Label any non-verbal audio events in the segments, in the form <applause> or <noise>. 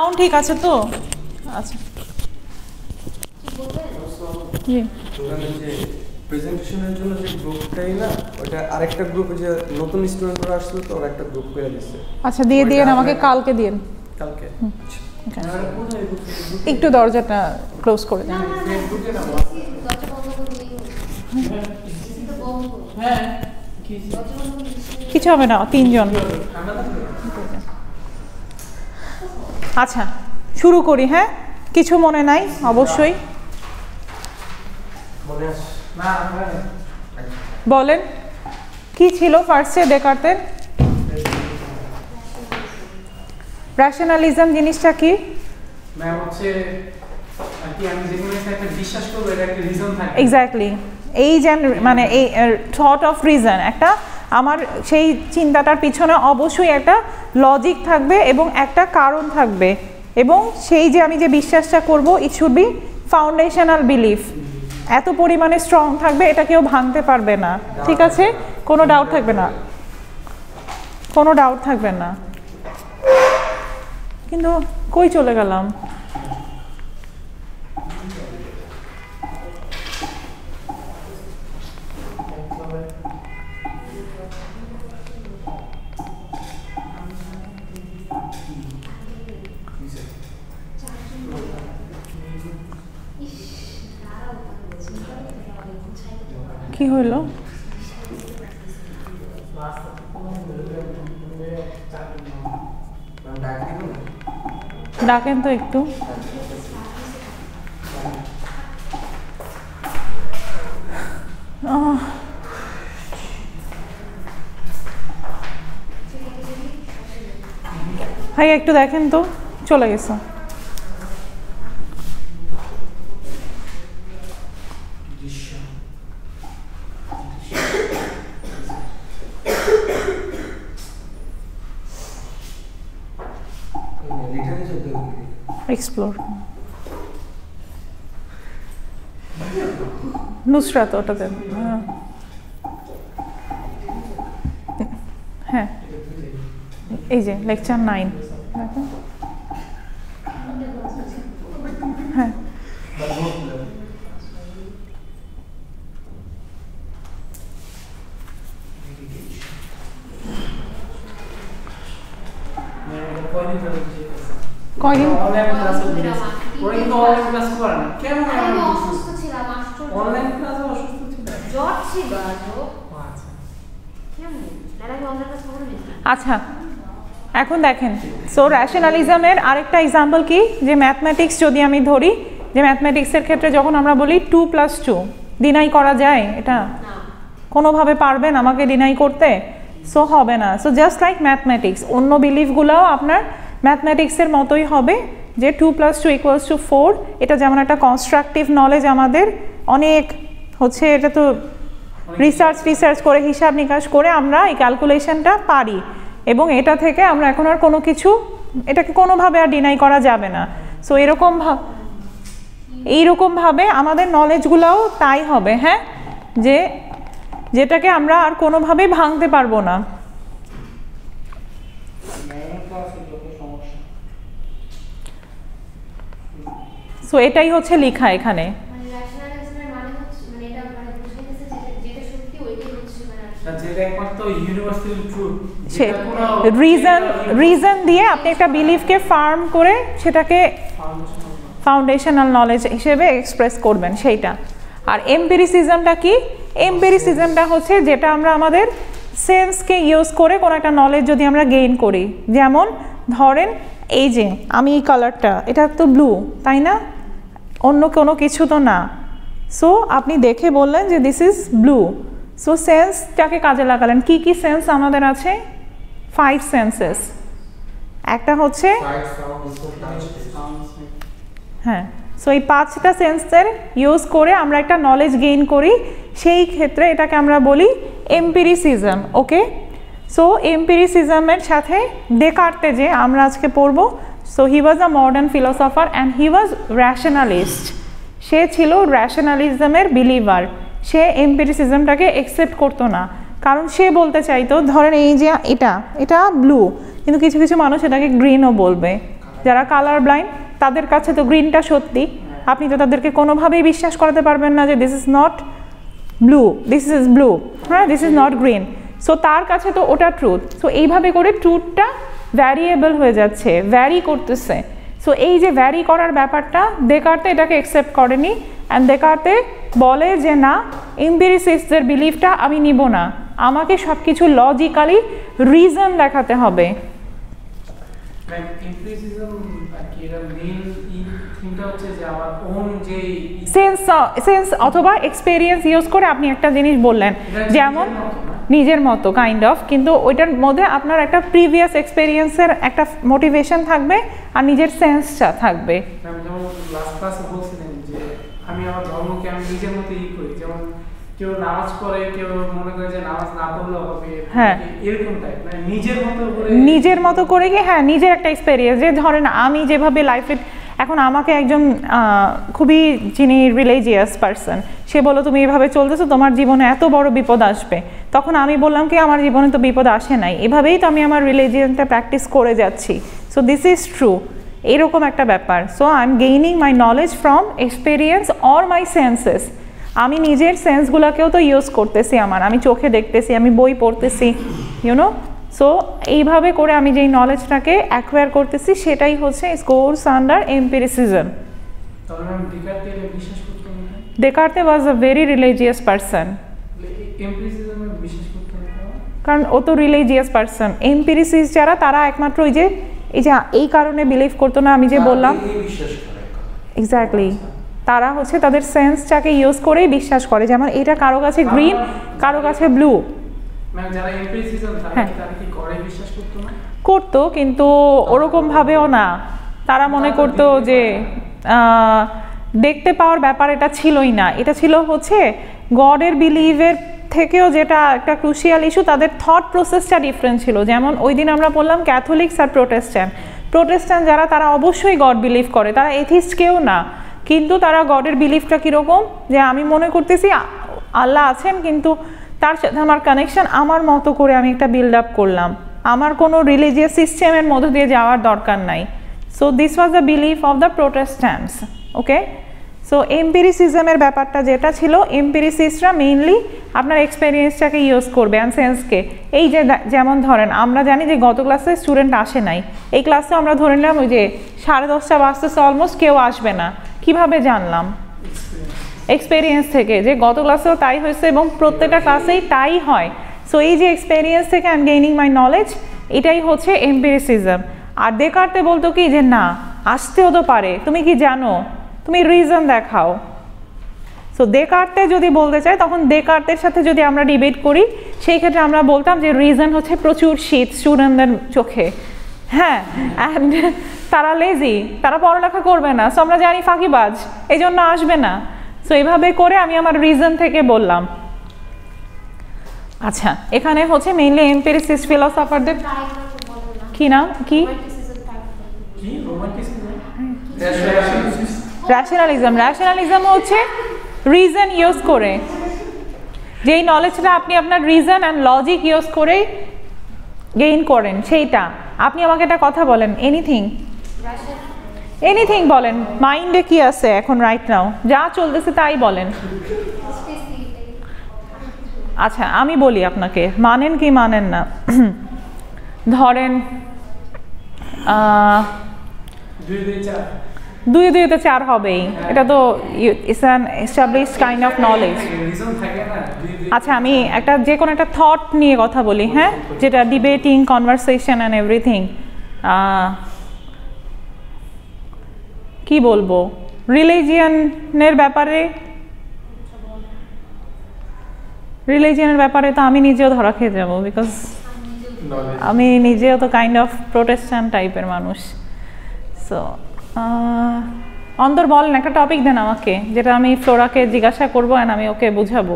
Sound ঠিক আছে তো আচ্ছা জি ওখানে যে প্রেজেন্টেশনের জন্য যে গ্রুপটাই না ওটা আরেকটা গ্রুপ যে নতুন স্টুডেন্টরা আসছিল তো ওরা একটা গ্রুপ করে দিচ্ছে আচ্ছা দিয়ে দিয়েন আমাকে কালকে দিয়েন কালকে একটু দরজাটা ক্লোজ করে দেন কিছু হবে না তিনজন আচ্ছা শুরু করি হ্যাঁ? কিছু মনে নাই অবশ্যই। বলেন কি ছিল ফার্স্টে ডেকার্তের র্যাশনালিজম জিনিসটা কি? ম্যাম হচ্ছে এক্স্যাক্টলি এই যে মানে এই থট অফ রিজন একটা আমার সেই চিন্তাটার পিছনে অবশ্যই একটা লজিক থাকবে এবং একটা কারণ থাকবে। এবং সেই যে আমি যে বিশ্বাসটা করব it should be foundational belief এত পরিমাণে স্ট্রং থাকবে, এটা কেউ ভাঙতে পারবে না। ঠিক আছে? কোনো ডাউট থাকবে না। কোনো ডাউট থাকবে না। কিন্তু কই চলে গেলাম? কি হইল? ডাকেন তো একটু। ভাই একটু দেখেন তো চলে গেছে লিটারে যেতে হবে এক্সপ্লোর নুসরাত ওটা দেন। হ্যাঁ। হ্যাঁ। এই যে লেকচার নাইন হ্যাঁ কয়দিন ধরে হচ্ছে? কয়দিন অনলাইন ক্লাস ওরা কিন্তু অনলাইন ক্লাস করে না কেমন আমি অসুস্থ ছিলাম আশ্চর্য অনলাইন ক্লাসে অসুস্থ ছিল জ্বর ছিল আজও আচ্ছা কেমন তার আগে অনলাইন ক্লাস কখনো নিয়েছি আচ্ছা এখন দেখেন সো র্যাশনালিজমের আরেকটা এক্সাম্পল কি? যে ম্যাথমেটিক্স যদি আমি ধরি, যে ম্যাথমেটিক্সের ক্ষেত্রে যখন আমরা বলি টু প্লাস টু ডিনাই করা যায়? এটা কোনোভাবে পারবেন আমাকে ডিনাই করতে? সো হবে না। সো জাস্ট লাইক ম্যাথমেটিক্স অন্য বিলিফগুলোও আপনার ম্যাথমেটিক্সের মতোই হবে, যে two plus two equals to four এটা যেমন একটা কনস্ট্রাকটিভ নলেজ আমাদের অনেক হচ্ছে এটা তো রিসার্চ রিসার্চ করে হিসাব নিকাশ করে আমরা এই ক্যালকুলেশনটা পারি। এবং এটা থেকে আমরা এখন আর কোনো কিছু, এটাকে কোনোভাবে আর ডিনাই করা যাবে না। সো এরকম এইরকমভাবে আমাদের নলেজগুলোও তাই হবে হ্যাঁ? যে, যেটাকে আমরা আর কোনোভাবেই ভাঙতে পারব না। সো এটাই হচ্ছে লেখা এখানে মানে র্যাশনালিজমের মানে হচ্ছে মানে এটা মানে বুঝাইতেছে যে যেটা সত্যি ওইটাই হচ্ছে মানে আর যেটা একমাত্র ইউনিভার্সাল ট্রুথ সে রিজন রিজন দিয়ে আপনি একটা বিলিফকে ফার্ম করে সেটাকে ফাউন্ডেশনাল নলেজ হিসেবে এক্সপ্রেস করবেন সেইটা। আর এম্পিরিসিজমটা কি? এম্পিরিসিজমটা হচ্ছে যেটা আমরা আমাদের সেন্সকে ইউজ করে কোনো একটা নলেজ যদি আমরা গেইন করি। যেমন ধরেন এই যে আমি এই কালারটা এটা তো ব্লু তাই না? অন্য কোনো কিছু তো না। সো আপনি দেখে বললেন যে দিস ইজ ব্লু সো সেন্সটাকে কাজে লাগালেন? কি কি সেন্স আমাদের আছে? ফাইভ সেন্সেস একটা হচ্ছে হ্যাঁ সো এই পাঁচটা সেন্সের ইউজ করে আমরা একটা নলেজ গেইন করি। সেই ক্ষেত্রে এটাকে আমরা বলি এম্পিরিসিজম ওকে সো এম্পিরিসিজমের সাথে ডেকার্তে যে আমরা আজকে পড়ব so he was a modern philosopher and he was rationalist সে ছিল র্যাশনালিজমের বিলিভার সে এম্পিরিসিজমটাকে একসেপ্ট করতো না। কারণ সে বলতে চাইতো, ধরেন এই যে এটা এটা ব্লু কিন্তু কিছু কিছু মানুষ এটাকে গ্রিনও বলবে। যারা কালার ব্লাইন্ড তাদের কাছে তো গ্রিনটা সত্যি। আপনি তো তাদেরকে কোনোভাবেই বিশ্বাস করাতে পারবেন না যে this is not blue this is blue হ্যাঁ this is not green so তার কাছে তো ওটা ট্রুথ সো এইভাবে করে ট্রুথটা ভ্যারিয়েবল হয়ে যাচ্ছে ভ্যারি করতেছে। সো এই যে ভ্যারি করার ব্যাপারটা দেকার্তে এটাকে অ্যাকসেপ্ট করেনি অ্যান্ড দেকার্তে বলে যে না এমবিরিসিসদের বিলিফটা আমি নিব না। আমাকে সব কিছু লজিক্যালি রিজন দেখাতে হবে। থিমটা হচ্ছে যে আমার ওন যে সেন্স সেন্স অথবা এক্সপেরিয়েন্স ইউজ করে আপনি একটা জিনিস বললেন। যেমন নিজের মতো কাইন্ড অফ কিন্তু ওইটার মধ্যে আপনার একটা প্রিভিয়াস এক্সপেরিয়েন্সের একটা মোটিভেশন থাকবে আর নিজের সেন্সটা থাকবে। আমি আমার ধর্মকে আমি নিজের মতো ই করি। যেমন কেউ নামাজ পড়ে কেউ মনে করে যে নামাজ না পড়লেও হবে। হ্যাঁ। এরকম টাইপ মানে নিজের মতো করে নিজের মতো করে কি হ্যাঁ নিজের একটা এক্সপেরিয়েন্স যে ধরেন আমি যেভাবে লাইফে এখন আমাকে একজন খুবই যিনি রিলিজিয়াস পার্সন সে বলো তুমি এভাবে চলতেছো, তোমার জীবনে এত বড় বিপদ আসবে। তখন আমি বললাম কি, আমার জীবনে তো বিপদ আসে নাই। এভাবেই তো আমি আমার রিলিজিয়ানটা প্র্যাকটিস করে যাচ্ছি। সো দিস ইজ ট্রু এরকম একটা ব্যাপার। So I am gaining my knowledge from experience or my senses আমি নিজের সেন্সগুলোকেও তো ইউজ করতেছি আমার। আমি চোখে দেখতেছি, আমি বই পড়তেছি ইউনো সো এইভাবে করে আমি যেই নলেজটাকে অ্যাকোয়ার করতেছি সেটাই হচ্ছে source under empiricism Descartes was a very religious person কারণ ও তো রিলিজিয়াস পার্সন এম্পিরিসিস যারা তারা একমাত্র ওই যে এই যে এই কারণে বিলিভ করতো না আমি যে বললাম। এক্স্যাক্টলি তারা হচ্ছে তাদের সেন্সটাকে ইউজ করেই বিশ্বাস করে। যেমন এটা কারও কাছে গ্রিন কারও কাছে ব্লু করতো করতো কিন্তু ওরকম ভাবেও না। তারা মনে করতো যে দেখতে পাওয়ার ব্যাপার এটা ছিলই না। এটা ছিল হচ্ছে গডের বিলিভের থেকেও যেটা একটা ক্রুশিয়াল ইস্যু তাদের থট প্রসেসটা ডিফারেন্ট ছিল। যেমন ওই দিন আমরা বললাম ক্যাথলিক্স আর প্রোটেস্ট্যান্ট প্রোটেস্ট্যান্ট যারা তারা অবশ্যই গড বিলিভ করে। তারা এথিস্ট কেউ না। কিন্তু তারা গডের বিলিভটা কীরকম? যে আমি মনে করতেছি আল্লাহ আছেন কিন্তু তার সাথে আমার কানেকশন আমার মতো করে আমি একটা বিল্ড আপ করলাম। আমার কোনো রিলিজিয়াস সিস্টেমের মধ্য দিয়ে যাওয়ার দরকার নাই। So this was the belief of the Protestants okay so এম্পিরিসিজমের ব্যাপারটা যেটা ছিল এম্পিরিসিসরা মেইনলি আপনার এক্সপেরিয়েন্সটাকে ইউজ করবে অ্যান্ড সেন্সকে এই যে যেমন ধরেন, আমরা জানি যে গত ক্লাসে স্টুডেন্ট আসে নাই। এই ক্লাসে আমরা ধরে নিলাম ওই যে সাড়ে দশটা বাজতেছে অলমোস্ট কেউ আসবে না। কীভাবে জানলাম? এক্সপেরিয়েন্স থেকে, যে গত ক্লাসেও তাই হয়েছে এবং প্রত্যেকটা ক্লাসেই তাই হয়। সো এই যে এক্সপেরিয়েন্স থেকে I am gaining my knowledge এটাই হচ্ছে এম্পিরিসিজম আর দেকারতে বলতো কি যে, না, আসতেও তো পারে। তুমি কি জানো? তুমি রিজন দেখাও। সো দেকার্তে যদি বলতে চাই তখন দেকার্তের সাথে যদি আমরা ডিবেট করি, সেই ক্ষেত্রে আমরা বলতাম যে রিজন হচ্ছে প্রচুর শীত স্টুডেন্টদের চোখে। হ্যাঁ অ্যান্ড তারা লেজি তারা পড়ালেখা করবে না। সো আমরা জানি ফাঁকিবাজ এই জন্য আসবে না। সো এইভাবে করে আমি আমার রিজন থেকে বললাম। আচ্ছা এখানে হচ্ছে মেইনলি এম্পেরিসিস ফিলোসফারদের কি নাম? কি? র্যাশনালিজম র্যাশনালিজম হচ্ছে রিজন ইউজ করে। যেই নলেজটা আপনি আপনার রিজন অ্যান্ড লজিক ইউজ করে গেইন করেন, সেইটা। আপনি আমাকে একটা কথা বলেন এনিথিং এনিথিং বলেন মাইন্ডে কি আছে এখন রাইট নাও যা চলতেছে তাই বলেন। আচ্ছা আমি বলি আপনাকে, মানেন কি মানেন না? <clears throat> ধরেন দুই দুই চার হবেই। এটা তো it's an established kind of knowledge আচ্ছা আমি একটা যে কোনো একটা থট নিয়ে কথা বলি হ্যাঁ? যেটা ডিবেটিং কনভারসেশন অ্যান্ড এভরিথিং কি বলব? রিলিজিয়ানের ব্যাপারে? রিলিজিয়ানের ব্যাপারে তো আমি নিজেও ধরা খেয়ে যাব বিকজ আমি নিজেও তো কাইন্ড অফ প্রোটেস্টান টাইপের মানুষ। সো অন্তর বলেন একটা টপিক দেন আমাকে যেটা আমি ফ্লোরাকে জিজ্ঞাসা করব অ্যান্ড আমি ওকে বুঝাবো।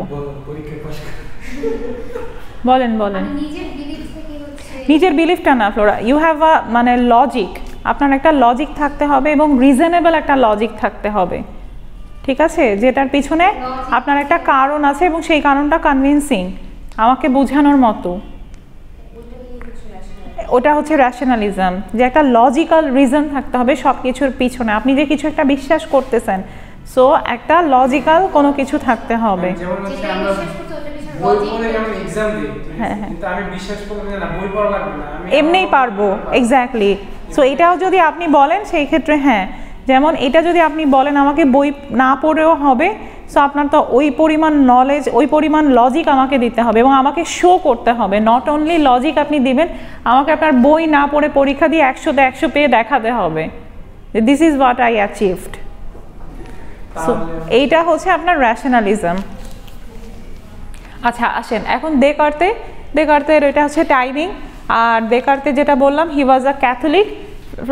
বলেন বলেন। নিজের বিলিফটা না ফ্লোরা। ইউ হ্যাভ আ মানে লজিক আপনার একটা লজিক থাকতে হবে এবং রিজনেবল একটা লজিক থাকতে হবে। ঠিক আছে? যেটার পিছনে আপনার একটা কারণ আছে এবং সেই কারণটা কনভিনসিং আমাকে বোঝানোর মতো। ওটা হচ্ছে র্যাশনালিজম যে একটা লজিক্যাল রিজন থাকতে হবে সব কিছুর পিছনে। আপনি যে কিছু একটা বিশ্বাস করতেছেন সো একটা লজিক্যাল কোনো কিছু থাকতে হবে? হ্যাঁ, হ্যাঁ। কিন্তু আমি বিশ্বাস করলাম যে না বই পড়া লাগবে না আমি এমনিই পারব এক্স্যাক্টলি সো এটাও যদি আপনি বলেন সেই ক্ষেত্রে হ্যাঁ। যেমন এটা যদি আপনি বলেন আমাকে বই না পড়েও হবে সো আপনার তো ওই পরিমাণ নলেজ ওই পরিমাণ লজিক আমাকে দিতে হবে এবং আমাকে শো করতে হবে। নট অনলি লজিক আপনি দিবেন আমাকে আপনার বই না পড়ে পরীক্ষা দিয়ে একশোতে একশো পেয়ে দেখাতে হবে। This is what I achieved so এইটা হচ্ছে আপনার র্যাশনালিজম আচ্ছা আসেন। এখন দেকার্তে দেকার্তের এটা হচ্ছে টাইমিং আর দেকার্তে যেটা বললাম হি ওয়াজ আ ক্যাথলিক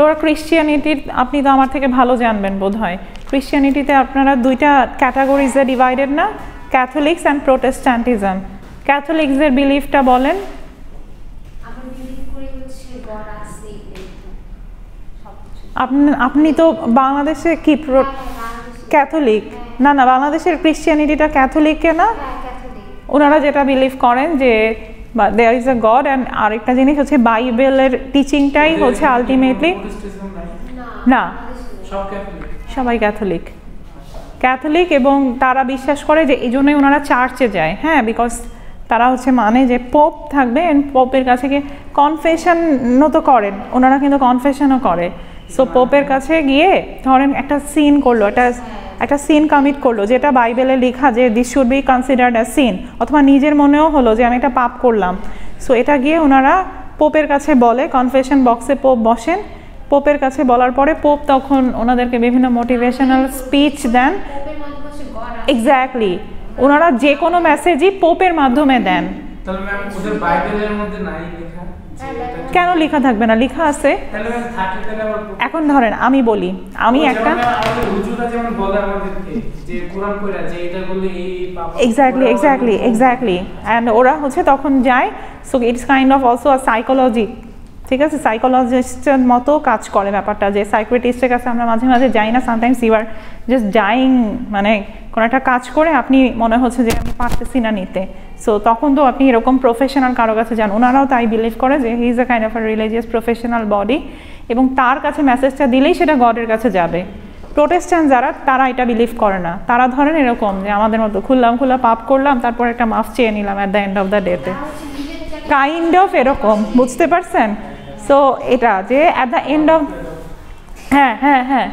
ওরা ক্রিশ্চিয়ানিটির আপনি তো আমার থেকে ভালো জানবেন বোধ হয় ক্রিশ্চিয়ানিটিতে আপনারা দুইটা ক্যাটাগরিজে ডিভাইডেড না ক্যাথলিক্স অ্যান্ড প্রোটেস্ট্যান্টিজম ক্যাথলিক্সের বিলিফটা বলেন। আপনি তো বাংলাদেশে কি হ্যাঁ, হ্যাঁ, ক্যাথলিক না না বাংলাদেশের ক্রিশ্চিয়ানিটিটা ক্যাথলিককে না? হ্যাঁ, ওনারা যেটা বিলিভ করেন যে there is a God and আরেকটা জিনিস হচ্ছে বাইবেলের টিচিংটাই হচ্ছে আলটিমেটলি না। সবাই ক্যাথলিক ক্যাথলিক এবং তারা বিশ্বাস করে যে এই জন্যই ওনারা চার্চে যায়। হ্যাঁ বিকজ তারা হচ্ছে মানে যে পোপ থাকবে and পোপের কাছে গিয়ে কনফেশনও তো করেন। ওনারা কিন্তু কনফেশনও করে। সো পোপের কাছে গিয়ে ধরেন একটা সিন করল, একটা একটা সিন কমিট করল, যেটা বাইবেলে লেখা যে this should be considered as sin অথবা নিজের মনেও হলো যে আমি একটা পাপ করলাম। সো এটা গিয়ে ওনারা পোপের কাছে বলে কনফেশন বক্সে পোপ বসেন। পোপের কাছে বলার পরে পোপ তখন ওনাদেরকে বিভিন্ন মোটিভেশনাল স্পিচ দেন। এক্স্যাক্টলি ওনারা যে কোনো মেসেজই পোপের মাধ্যমে দেন। তাহলে ম্যাম, ওদের বাইবেলের মধ্যে নাই লেখা? কেন লেখা থাকবে না? লেখা আছে। এখন ধরেন আমি বলি আমি একটা। এক্স্যাক্টলি এক্স্যাক্টলি এক্স্যাক্টলি অ্যান্ড ওরা হচ্ছে তখন যায় so it's kind of also a psychology ঠিক আছে? সাইকোলজিস্টের মতো কাজ করে ব্যাপারটা যে সাইকোয়েটিস্টের কাছে আমরা মাঝে মাঝে যাই না। Sometimes you are just dying মানে কোনো একটা কাজ করে আপনি মনে হচ্ছে যে আমি পারতেছি না নিতে। সো তখন তো আপনি এরকম প্রফেশনাল কারও কাছে যান। ওনারাও তাই বিলিভ করে যে he is a kind of a religious professional body এবং তার কাছে মেসেজটা দিলেই সেটা গডের কাছে যাবে। প্রোটেস্ট্যান্ট যারা, তারা এটা বিলিভ করে না। তারা ধরেন এরকম যে আমাদের মতো খুললাম খুললাম, পাপ করলাম, তারপর একটা মাফ চেয়ে নিলাম at the end of the ডেতে কাইন্ড অফ এরকম, বুঝতে পারছেন? সো এটা যে অ্যাট দ্য এন্ড অফ হ্যাঁ হ্যাঁ হ্যাঁ।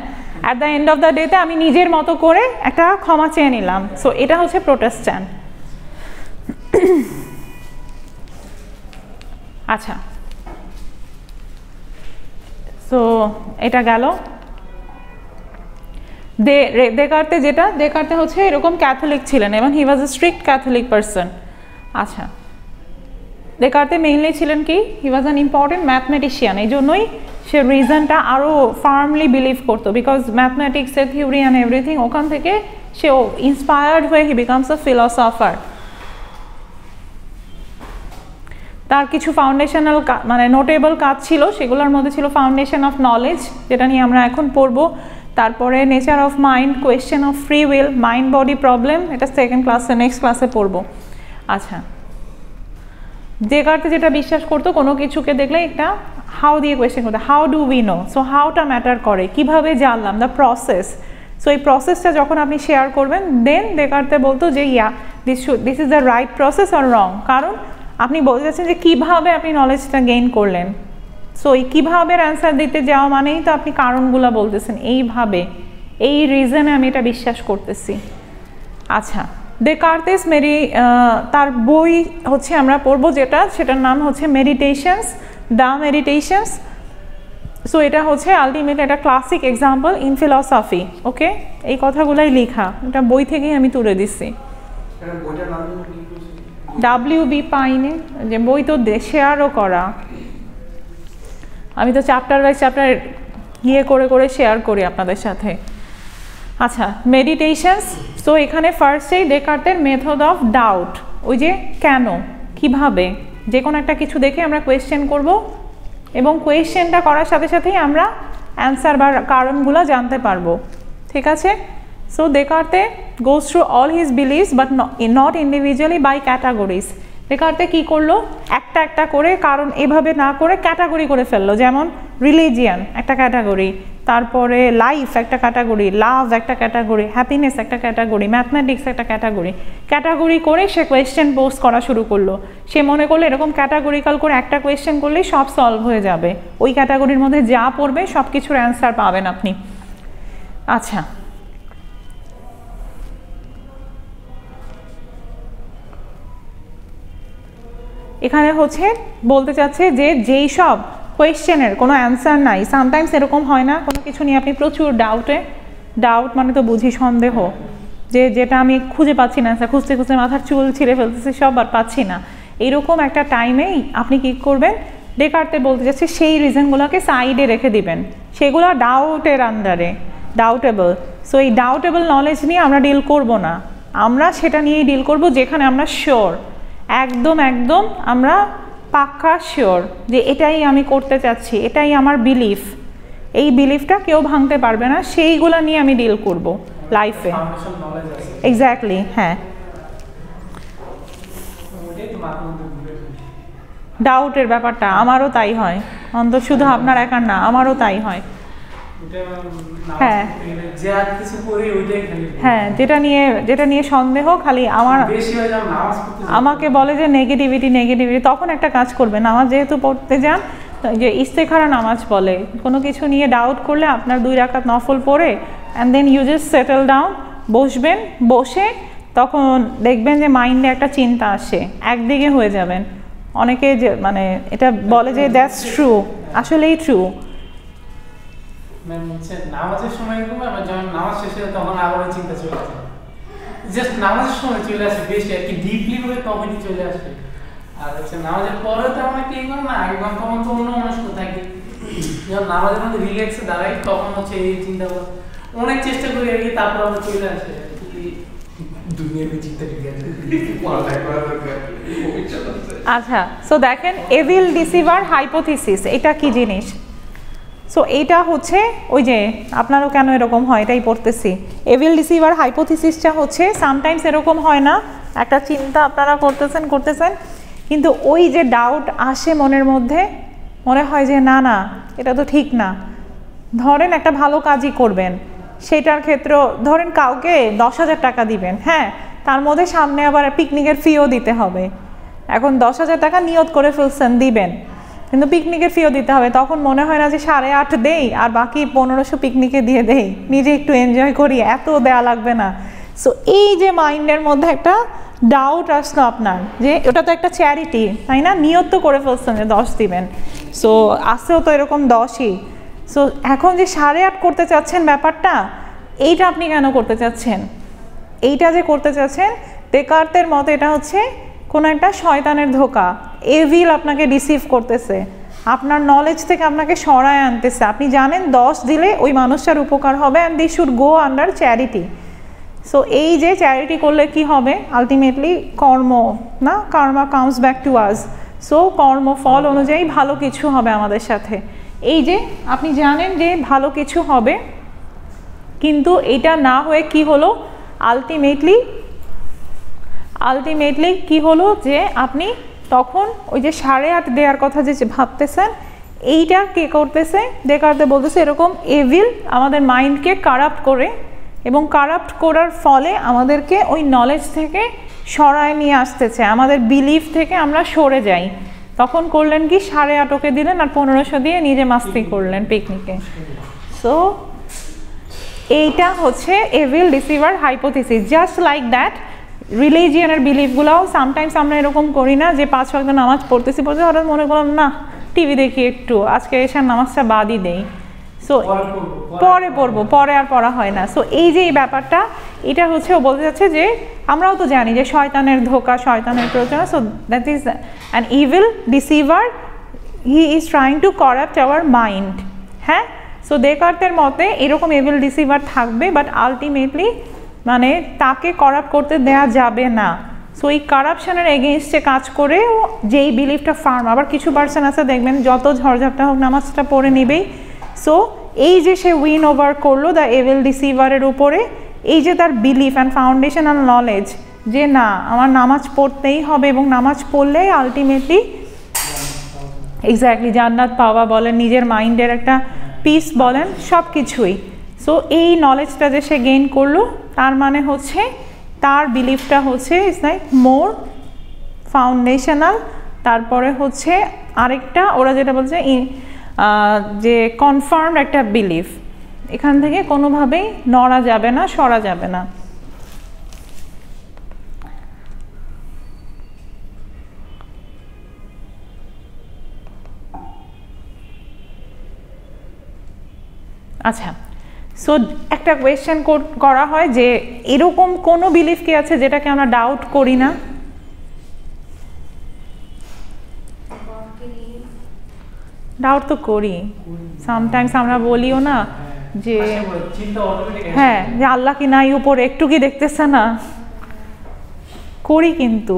At the end of the ডেতে আমি নিজের মতো করে একটা ক্ষমা চেয়ে নিলাম। সো এটা হচ্ছে প্রোটেস্ট্যান্ট আচ্ছা। সো এটা গেল। দে দেকার্তে যেটা, দেকার্তে হচ্ছে এরকম ক্যাথলিক ছিলেন এবং he was a strict Catholic person আচ্ছা। দেকার্তে মেইনলি ছিলেন কি? He was an important mathematician এই জন্যই সে রিজনটা আরও ফার্মলি বিলিভ করতো বিকজ ম্যাথমেটিক্সের থিওরি অ্যান্ড এভরিথিং ওখান থেকে সে ইন্সপায়ার্ড হয়ে হি বিকামস আ ফিলসফার তার কিছু ফাউন্ডেশনাল মানে নোটেবল কাজ ছিল, সেগুলোর মধ্যে ছিল ফাউন্ডেশন অফ নলেজ যেটা নিয়ে আমরা এখন পড়ব। তারপরে nature of mind question of free will mind body problem এটা সেকেন্ড ক্লাসে নেক্সট ক্লাসে পড়ব। আচ্ছা। ডেকার্তে যেটা বিশ্বাস করতো, কোনো কিছুকে দেখলে একটা হাউ দিয়ে কোয়েশ্চেন করতো। How do we know so হাউটা matter করে? কীভাবে জানলাম? দ্য প্রসেস সো এই প্রসেসটা যখন আপনি শেয়ার করবেন দেন ডেকার্তে বলতো যে yeah this this is the right process R wrong কারণ আপনি বলতে চাচ্ছেন যে, কীভাবে আপনি নলেজটা গেইন করলেন? সো এই কীভাবে অ্যান্সার দিতে যাওয়া মানেই তো আপনি কারণগুলো বলতেছেন। এইভাবে, এই রিজনে আমি এটা বিশ্বাস করতেছি। আচ্ছা। দেকার্তেস মেরি তার বই হচ্ছে আমরা পড়ব যেটা সেটার নাম হচ্ছে মেডিটেশনস দ্য মেডিটেশনস সো এটা হচ্ছে আলটিমেটলি একটা classic example in philosophy okay এই কথাগুলাই লেখা এটা বই থেকেই আমি তুলে দিচ্ছি? ডাব্লিউ বি পাইনে যে বই তো শেয়ারও করা। আমি তো চ্যাপ্টার বাই চ্যাপ্টার ইয়ে করে করে শেয়ার করি আপনাদের সাথে। আচ্ছা মেডিটেশনস সো এখানে ফার্স্টেই ডেকার্টের মেথড অফ ডাউট ওই যে কেন, কীভাবে যে কোনো একটা কিছু দেখে আমরা কোয়েশ্চেন করব এবং কোয়েশ্চেনটা করার সাথে সাথেই আমরা অ্যান্সার বা কারণগুলো জানতে পারব। ঠিক আছে? So Descartes goes through all his beliefs but not individually by categories Descartes কি করল? একটা একটা করে কারণ এভাবে না করে ক্যাটাগরি করে ফেলল। যেমন রিলিজিয়ান একটা ক্যাটাগরি তারপরে লাইফ একটা ক্যাটাগরি লাভ একটা ক্যাটাগরি হ্যাপিনেস একটা ক্যাটাগরি ম্যাথমেটিক্স একটা ক্যাটাগরি ক্যাটাগরি করে সে কোয়েশ্চেন পোস্ট করা শুরু করল। সে মনে করল এরকম ক্যাটাগরিক্যাল করে একটা কোয়েশ্চেন করলেই সব সলভ হয়ে যাবে। ওই ক্যাটাগরির মধ্যে যা পড়বে সব কিছুর অ্যান্সার পাবেন আপনি। আচ্ছা এখানে হচ্ছে বলতে চাচ্ছে যে যেই সব কোয়েশ্চেনের কোনো অ্যান্সার নাই, সামটাইমস এরকম হয় না, কোনো কিছু নিয়ে আপনি প্রচুর ডাউটে ডাউট মানে তো বুঝি সন্দেহ, যে যেটা আমি খুঁজে পাচ্ছি না অ্যান্সার খুঁজতে খুঁজতে মাথার চুল ছিঁড়ে ফেলতেছি, সব আর পাচ্ছি না। এইরকম একটা টাইমেই আপনি কি করবেন? ডেকারতে বলতে চাচ্ছে সেই রিজনগুলোকে সাইডে রেখে দিবেন। সেগুলো ডাউটের আন্ডারে ডাউটেবল সো এই ডাউটেবল নলেজ নিয়ে আমরা ডিল করব না। আমরা সেটা নিয়েই ডিল করব যেখানে আমরা শিওর একদম একদম আমরা পাক্কা শিওর যে এটাই আমি করতে চাচ্ছি এটাই আমার বিলিফ এই বিলিফটা কেউ ভাঙতে পারবে না সেইগুলো নিয়ে আমি ডিল করব লাইফে এক্স্যাক্টলি হ্যাঁ। ডাউটের ব্যাপারটা আমারও তাই হয়। অন্তত শুধু আপনার একার না আমারও তাই হয়। হ্যাঁ। হ্যাঁ যেটা নিয়ে যেটা নিয়ে সন্দেহ খালি আমার। আমাকে বলে যে নেগেটিভিটি নেগেটিভিটি তখন একটা কাজ করবে নামাজ যেহেতু পড়তে যান যে ইস্তেখারা নামাজ বলে কোনো কিছু নিয়ে ডাউট করলে আপনার দুই রাকাত নফল পড়ে and then you just settle down বসবেন বসে তখন দেখবেন যে মাইন্ডে একটা চিন্তা আসে একদিকে হয়ে যাবেন। অনেকে যে মানে এটা বলে যে দ্যাটস ট্রু আসলেই ট্রু ম্যাম হচ্ছে নামাজের সময় এরকম আবার যখন নামাজ শেষ হয় তখন আবার চিন্তা চলে আসে। জাস্ট নামাজের সময় চলে আসে বেশি আর কি ডিপলি করে তখনই চলে আসে। আর হচ্ছে নামাজের পরে তেমন একটা ই করে না আগে তখন তো অন্য মনস্ক থাকি। যখন নামাজের মধ্যে রিল্যাক্সে দাঁড়াই তখন হচ্ছে এই চিন্তা অনেক চেষ্টা করি আর কি তারপর আবার চলে আসে। আচ্ছা সো দেখেন এভিল ডিসিভার হাইপোথিসিস এটা কি জিনিস? সো এইটা হচ্ছে ওই যে আপনারও কেন এরকম হয়? এটাই পড়তেছি। এভিল ডিসিভার হাইপোথিসিসটা হচ্ছে, সামটাইমস এরকম হয় না। একটা চিন্তা আপনারা করতেছেন করতেছেন। কিন্তু ওই যে ডাউট আসে মনের মধ্যে, মনে হয় যে না না, এটা তো ঠিক না। ধরেন একটা ভালো কাজই করবেন, সেটার ক্ষেত্রে ধরেন কাউকে দশ হাজার টাকা দিবেন হ্যাঁ? তার মধ্যে সামনে আবার পিকনিকের ফিও দিতে হবে। এখন দশ হাজার টাকা নিয়ত করে ফেলছেন, দিবেন। কিন্তু পিকনিকের ফিও দিতে হবে। তখন মনে হয় না যে সাড়ে আট দেই, আর বাকি পনেরোশো পিকনিকে দিয়ে দেই। নিজে একটু এনজয় করি, এত দেয়া লাগবে না। সো এই যে মাইন্ডের মধ্যে একটা ডাউট আসলো আপনার, যে ওটা তো একটা চ্যারিটি তাই না? নিয়ত তো করে ফেলছেন যে দশ দিবেন। সো আসছেও তো এরকম দশই। সো এখন যে সাড়ে আট করতে চাচ্ছেন ব্যাপারটা, এইটা আপনি কেন করতে চাচ্ছেন? এইটা যে করতে চাচ্ছেন দেকার্তের মতে এটা হচ্ছে কোনো একটা শয়তানের ধোকা। এভিল আপনাকে রিসিভ করতেছে। আপনার নলেজ থেকে আপনাকে সরায় আনতেছে। আপনি জানেন দশ দিলে ওই মানুষটার উপকার হবে and the should go under charity so এই যে চ্যারিটি করলে কি হবে? আলটিমেটলি কর্ম, না? Karma comes back to us so কর্ম, ফল অনুযায়ী ভালো কিছু হবে আমাদের সাথে। এই যে আপনি জানেন যে ভালো কিছু হবে, কিন্তু এটা না হয়ে কি হলো? আলটিমেটলি আলটিমেটলি কি হলো যে আপনি তখন ওই যে সাড়ে আট দেওয়ার কথা যে ভাবতেছেন, এইটা কে করতেছে? দেখাতে বলতেছে এরকম এভিল আমাদের মাইন্ডকে কারাপ্ট করে এবং কারাপ্ট করার ফলে আমাদেরকে ওই নলেজ থেকে সরায় নিয়ে আসতেছে, আমাদের বিলিফ থেকে আমরা সরে যাই। তখন করলেন কি? সাড়ে আটকে দিলেন আর পনেরোশো দিয়ে নিজে মাস্তি করলেন পিকনিকে সো এইটা হচ্ছে evil receiver hypothesis just like that রিলিজিয়ানের বিলিফগুলোও সামটাইমস আমরা এরকম করি না যে পাঁচ ওয়াক্ত নামাজ পড়তেছি পড়তে হঠাৎ মনে করলাম না টিভি দেখি একটু আজকে এসে নামাজটা বাদই দেই। সো পরে পড়ব, পরে আর পড়া হয় না। সো এই যে এই ব্যাপারটা এটা হচ্ছে ও বলতে যাচ্ছে যে আমরাও তো জানি যে শয়তানের ধোকা শয়তানের প্রচনা so that is an evil deceiver he is trying to corrupt our mind হ্যাঁ? সো দেকার্তের মতে এরকম এভিল ডিসিভার থাকবে বাট আলটিমেটলি মানে তাকে করাপ্ট করতে দেয়া যাবে না। সো এই কারাপশনের এগেনস্টে কাজ করে যেই বিলিফটা ফার্ম আবার কিছু পার্সন আছে দেখবেন, যত ঝড়ঝাপটা হোক, নামাজটা পড়ে নেবেই। সো এই যে সে উইন ওভার করল দ্য এভিল ডিসিভারের উপরে, এই যে তার belief and foundation and knowledge যে না, আমার নামাজ পড়তেই হবে এবং নামাজ পড়লেই আলটিমেটলি এক্স্যাক্টলি জান্নাত পাওয়া বলেন, নিজের মাইন্ডের একটা পিস বলেন সব কিছুই সো এই নলেজটা যে সে গেইন করল, তার মানে হচ্ছে, তার বিলিফটা হচ্ছে ইস লাইক মোর ফাউন্ডেশনাল তারপরে হচ্ছে আরেকটা, ওরা যেটা বলছে যে কনফার্ম একটা বিলিফ এখান থেকে কোনোভাবেই নড়া যাবে না, সরা যাবে না। আচ্ছা সো একটা কোয়েশ্চেন করা হয় যে এরকম কোনো বিলিফ কি আছে যেটাকে আমরা ডাউট করি না? ডাউট তো করি। সামটাইমস আমরা বলিও না যে চিন্তা অটোমেটিক হ্যাঁ যে আল্লাহ কি নাই উপরে একটু কি দেখতেছে না? করি কিন্তু।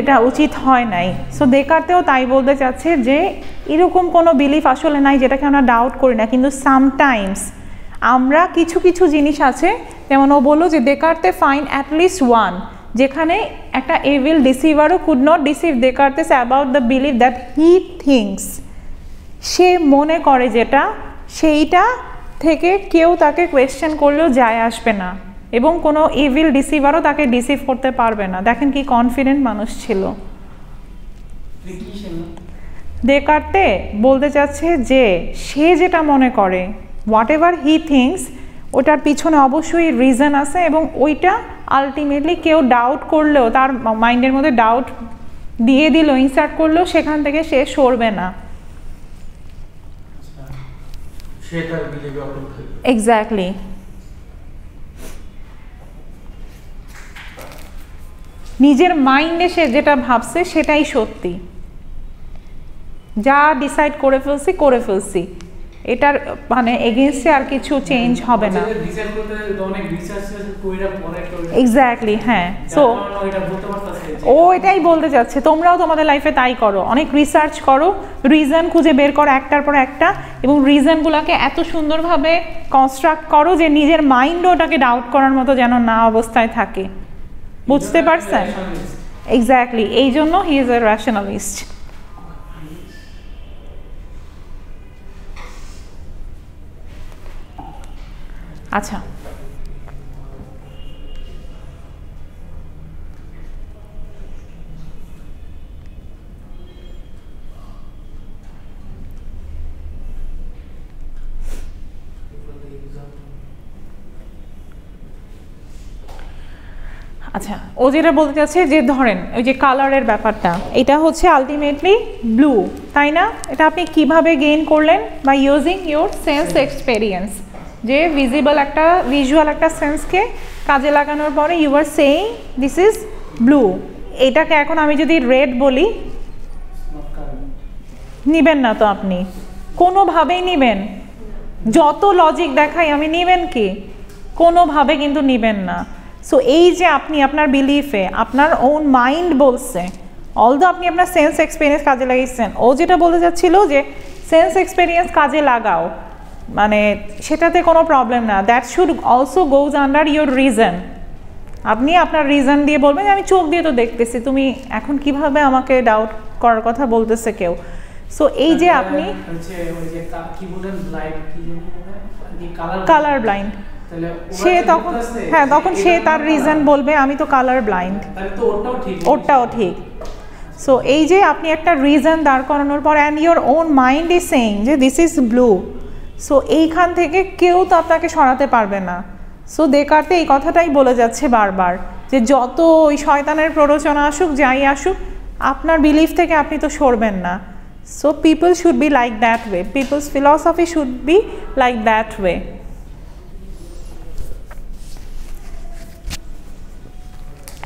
এটা উচিত হয় নাই। সো দেখাতেও তাই বলতে চাচ্ছে যে, এরকম কোনো বিলিফ আসলে নাই যেটাকে আমরা ডাউট করি না। কিন্তু সামটাইমস আমরা কিছু কিছু জিনিস আছে, যেমন ও বলল যে দেকারতে ফাইন অ্যাটলিস্ট ওয়ান যেখানে একটা evil ডিসিভারও could not deceive Descartes about the believe that he thinks সে মনে করে যেটা, সেইটা থেকে কেউ তাকে কোয়েশ্চেন করলেও যায় আসবে না। এবং কোনো ইভিল ডিসিভারও তাকে ডিসিভ করতে পারবে না। দেখেন কি কনফিডেন্ট মানুষ ছিল। দেকারতে বলতে চাচ্ছে যে সে যেটা মনে করে হোয়াট এভার হি থিংস ওটার পিছনে অবশ্যই রিজন আছে এবং ওইটা আলটিমেটলি কেউ ডাউট করলেও তার মাইন্ডের মধ্যে ডাউট দিয়ে দিল ইনসার্ট করলেও সেখান থেকে সে সরবে না। এক্স্যাক্টলি নিজের মাইন্ডে সে যেটা ভাবছে সেটাই সত্যি। যা ডিসাইড করে ফেলছি করে ফেলছি। এটার মানে এগেনস্টে আর কিছু চেঞ্জ হবে না। এক্স্যাক্টলি হ্যাঁ। সো ও এটাই বলতে যাচ্ছে তোমরাও তোমাদের লাইফে তাই করো। অনেক রিসার্চ করো। রিজন খুঁজে বের করো একটার পর একটা এবং রিজনগুলোকে এত সুন্দরভাবে কনস্ট্রাক্ট করো যে নিজের মাইন্ডও ওটাকে ডাউট করার মতো যেন না অবস্থায় থাকে। বুঝতে পারছেন? এক্স্যাক্টলি এই জন্য হি ইজ এ র্যাশনালিস্ট আচ্ছা। আচ্ছা ও যেটা বলতে চাচ্ছে যে ধরেন, ওই যে কালারের ব্যাপারটা, এটা হচ্ছে আলটিমেটলি ব্লু তাই না? এটা আপনি কীভাবে গেইন করলেন? বা ইউজিং ইউর সেন্স এক্সপেরিয়েন্স যে ভিজিবল একটা ভিজুয়াল একটা সেন্সকে কাজে লাগানোর পরে you are saying this is blue এটাকে এখন আমি যদি রেড বলি, নিবেন না তো আপনি। কোনোভাবেই নিবেন। যত লজিক দেখাই, আমি নিবেন কি? কোনোভাবে কিন্তু নিবেন না। সো এই যে আপনি আপনার বিলিফে আপনার ওন মাইন্ড বলছে অলদো আপনি আপনার সেন্স এক্সপিরিয়েন্স কাজে লাগিয়েছেন ও যেটা বলতে চাচ্ছিল যে সেন্স এক্সপিরিয়েন্স কাজে লাগাও মানে সেটাতে কোনো প্রবলেম না। That should also goes under your reason আপনি আপনার রিজন দিয়ে বলবেন যে আমি চোখ দিয়ে তো দেখতেছি তুমি এখন কীভাবে আমাকে ডাউট করার কথা বলতেছে কেউ? সো এই যে আপনি কালার ব্লাইন্ড সে তখন হ্যাঁ তখন সে তার রিজন বলবে আমি তো কালার ব্লাইন্ড ঠিক ঠিক। সো এই যে আপনি একটা রিজন দাঁড় করানোর পর and your own mind is saying যে দিস ইজ ব্লু সো এইখান থেকে কেউ তো আপনাকে সরাতে পারবে না। সো দেকারতে এই কথাটাই বলে যাচ্ছে বারবার যে যত ওই শয়তানের প্ররোচনা আসুক যাই আসুক আপনার বিলিফ থেকে আপনি তো সরবেন না। So people should be like that way peoples philosophy should be like that way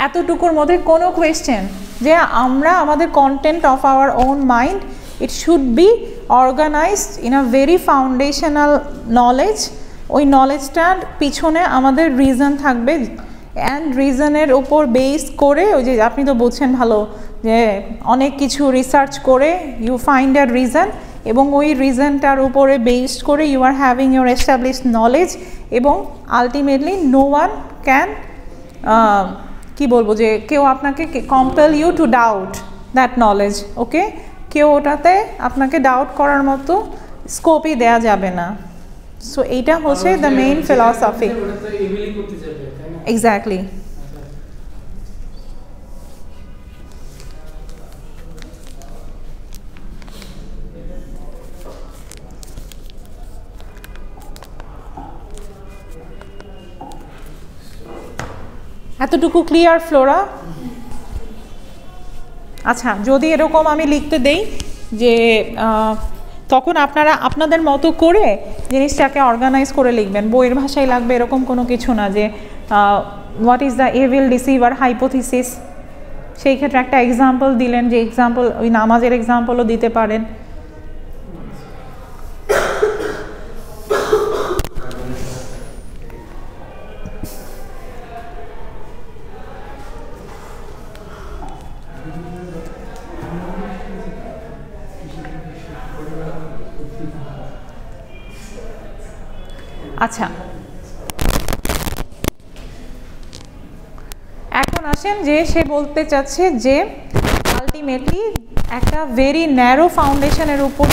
এতটুকুর মধ্যে কোনো কোয়েশ্চেন যে আমরা আমাদের content of our own mind it should be organized in a very foundational knowledge ওই নলেজটার পিছনে আমাদের রিজন থাকবে অ্যান্ড রিজনের ওপর বেস করে ওই যে আপনি তো বলছেন ভালো যে অনেক কিছু রিসার্চ করে ইউ ফাইন্ড আ রিজন এবং ওই রিজনটার উপরে বেসড করে you are having your establish knowledge এবং আলটিমেটলি নো ওয়ান ক্যান কি বলব যে কেউ আপনাকে compel you to doubt that knowledge okay কেউ ওটাতে আপনাকে ডাউট করার মতো স্কোপই দেয়া যাবে না। সো এইটা হচ্ছে দ্য মেইন ফিলসফি এক্স্যাক্টলি এতটুকু ক্লিয়ার ফ্লোরা আচ্ছা যদি এরকম আমি লিখতে দেই যে তখন আপনারা, আপনাদের মতো করে জিনিসটাকে অর্গানাইজ করে লিখবেন। বইয়ের ভাষায় লাগবে এরকম কোনো কিছু না যে what is the evil deceiver hypothesis সেই ক্ষেত্রে একটা এক্সাম্পল দিলেন, যে এক্সাম্পল ওই নামাজের এক্সাম্পলও দিতে পারেন আচ্ছা আসেন যে, সে বলতে চাচ্ছে যে আলটিমেটলি একটা ভেরি ন্যারো ফাউন্ডেশনের উপর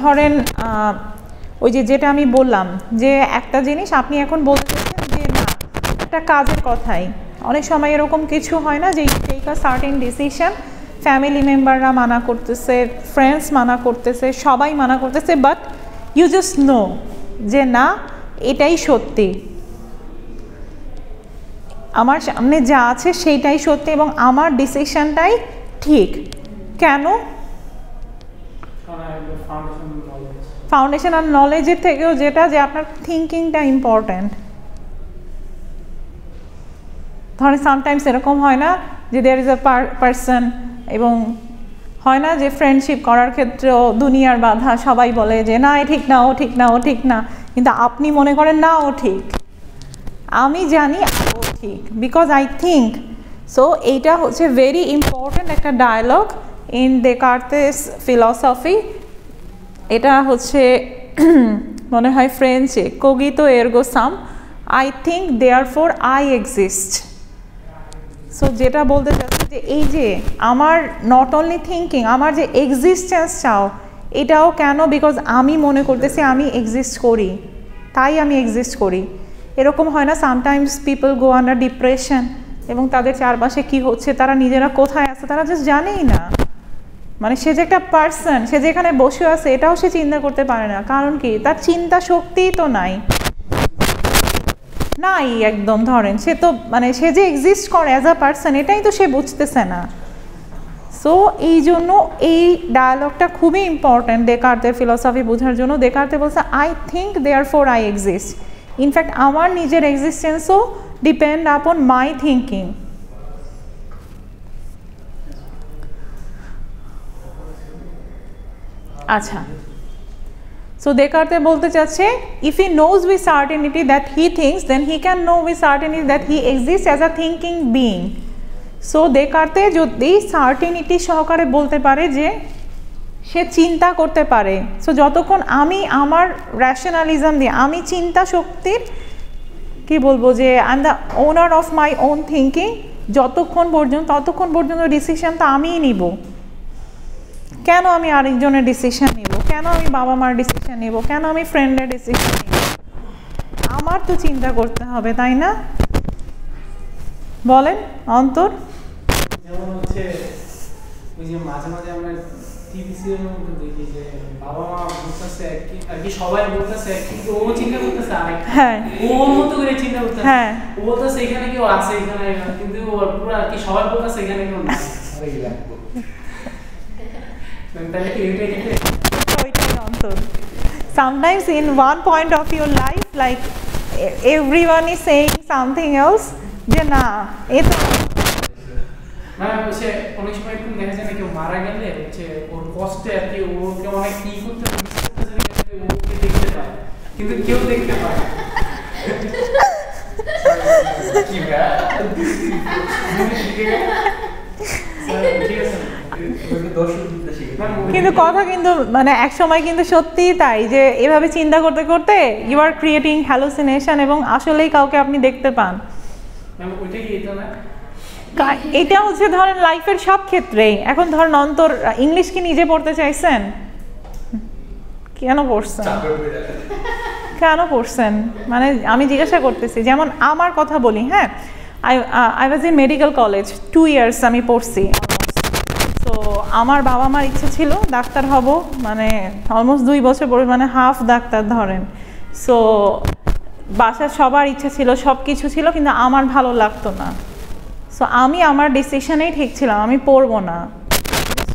ধরেন ওই যে যেটা আমি বললাম, যে একটা জিনিস আপনি এখন বলতে যে, না, একটা কাজের কথাই। অনেক সময় এরকম কিছু হয় না যে take a certain decision family মেম্বাররা মানা করতেছে ফ্রেন্ডস মানা করতেছে, সবাই মানা করতেছে বাট ইউ জাস্ট নো যে, না, এটাই সত্যি। আমার সামনে যা আছে সেইটাই সত্যি এবং আমার ডিসিশনটাই ঠিক। কেন? ফাউন্ডেশন আর নলেজের থেকেও যেটা যে আপনার থিঙ্কিংটা ইম্পর্ট্যান্ট ধরেন সামটাইমস এরকম হয় না যে দেয়ার ইজ আ পার্সন এবং হয় না যে ফ্রেন্ডশিপ করার ক্ষেত্রেও দুনিয়ার বাধা সবাই বলে যে, না, এ ঠিক না, ও ঠিক না, ও ঠিক না। কিন্তু আপনি মনে করেন, না, ও ঠিক। আমি জানি ঠিক বিকজ আই থিঙ্ক সো এইটা হচ্ছে ভেরি ইম্পর্ট্যান্ট একটা ডায়লগ ইন দেকার্তেস ফিলসফি এটা হচ্ছে <clears throat> মনে হয় ফ্রেঞ্চে cogito ergo sum I think therefore I exist so যেটা বলতে চাচ্ছি যে এই যে আমার নট অনলি থিঙ্কিং আমার যে এক্সিস্টেন্স চাও, এটাও কেন? বিকজ আমি মনে করতেছি আমি এক্সিস্ট করি। তাই আমি এক্সিস্ট করি। এরকম হয় না sometimes people go under depression এবং তাদের চারপাশে কি হচ্ছে, তারা নিজেরা কোথায় আছে, তারা জাস্ট জানেই না। মানে সে যে একটা পার্সন সে যেখানে বসে আছে, এটাও সে চিন্তা করতে পারে না। কারণ কি? তার চিন্তা শক্তিই তো নাই। নাই একদম, ধরেন। সে তো মানে সে যে এক্সিস্ট করে অ্যাজ আ পার্সন এটাই তো সে বুঝতেছে না। সো এই জন্য এই ডায়ালগটা খুবই ইম্পর্ট্যান্ট দেকার্তের ফিলসফি বোঝার জন্য দেকার্তে বলছে I think therefore I exist in fact আমার নিজের এক্সিস্টেন্সও ডিপেন্ড আপন মাই থিঙ্কিং আচ্ছা। সো দেকার্তে বলতে চাচ্ছে if he knows with certainty that he thinks then he can know with certainty that he exist as a thinking being so Descartes যদি certainty সহকারে বলতে পারে যে সে চিন্তা করতে পারে। সো যতক্ষণ আমি আমার র্যাশনালিজম দিয়ে, আমি চিন্তা শক্তির, কি বলব যে I am the owner of my own thinking যতক্ষণ পর্যন্ত, ততক্ষণ পর্যন্ত ডিসিশনটা আমিই নিব। কেন আমি আরেকজনের ডিসিশন নিব? কেন আমি বাবা মার ডিসিশন নিব? কেন আমি ফ্রেন্ডের ডিসিশন নিব? আমার তো চিন্তা করতে হবে, তাই না? বলেন, অন্তর। যেমন হচ্ছে মাঝে মাঝে আমরা টিভি মধ্যে দেখি যে বাবা মা বলতেছে এক আর কি সবাই বলতেছে কিন্তু ও চিন্তা করতেছে আরেক হ্যাঁ। ওর মতো করে চিন্তা করতেছে। হ্যাঁ। ও বলতেছে এখানে কেউ আছে এখানে কিন্তু ওর পুরো আর কি সবাই বলতেছে এখানে কেউ নাই। তাহলে কি এটাই এটাই ওইটাই অন্তর। Sometimes in one point of your life like e- everyone is saying something else যে না এ তো মানে হচ্ছে অনেক সময় একটু দেখা যায় না কেউ মারা গেলে হচ্ছে ওর কষ্টে আর কি ওকে অনেক কি করতে ওকে দেখতে পায় কিন্তু কেউ দেখতে পায় না। কিন্তু কথা কিন্তু মানে এক সময় কিন্তু সত্যিই তাই যে এভাবে চিন্তা করতে করতে ইউ আর ক্রিয়েটিং হ্যালোসিনেশন এবং আসলেই কাউকে আপনি দেখতে পান। ওইটা কি এটা না? এটা হচ্ছে ধরেন লাইফের সব ক্ষেত্রেই এখন ধরেন অন্তর ইংলিশ কি নিজে পড়তে চাইছেন? কেন পড়ছেন? কেন পড়ছেন? মানে আমি জিজ্ঞাসা করতেছি যেমন আমার কথা বলি হ্যাঁ? I I was in medical college two years আমি পড়ছি। তো আমার বাবা মার ইচ্ছে ছিল ডাক্তার হব মানে অলমোস্ট দুই বছর পরে মানে হাফ ডাক্তার ধরেন। সো বাসার সবার ইচ্ছে ছিল সব কিছু ছিল কিন্তু আমার ভালো লাগতো না। সো আমি আমার ডিসিশনেই ঠিক ছিলাম আমি পড়ব না।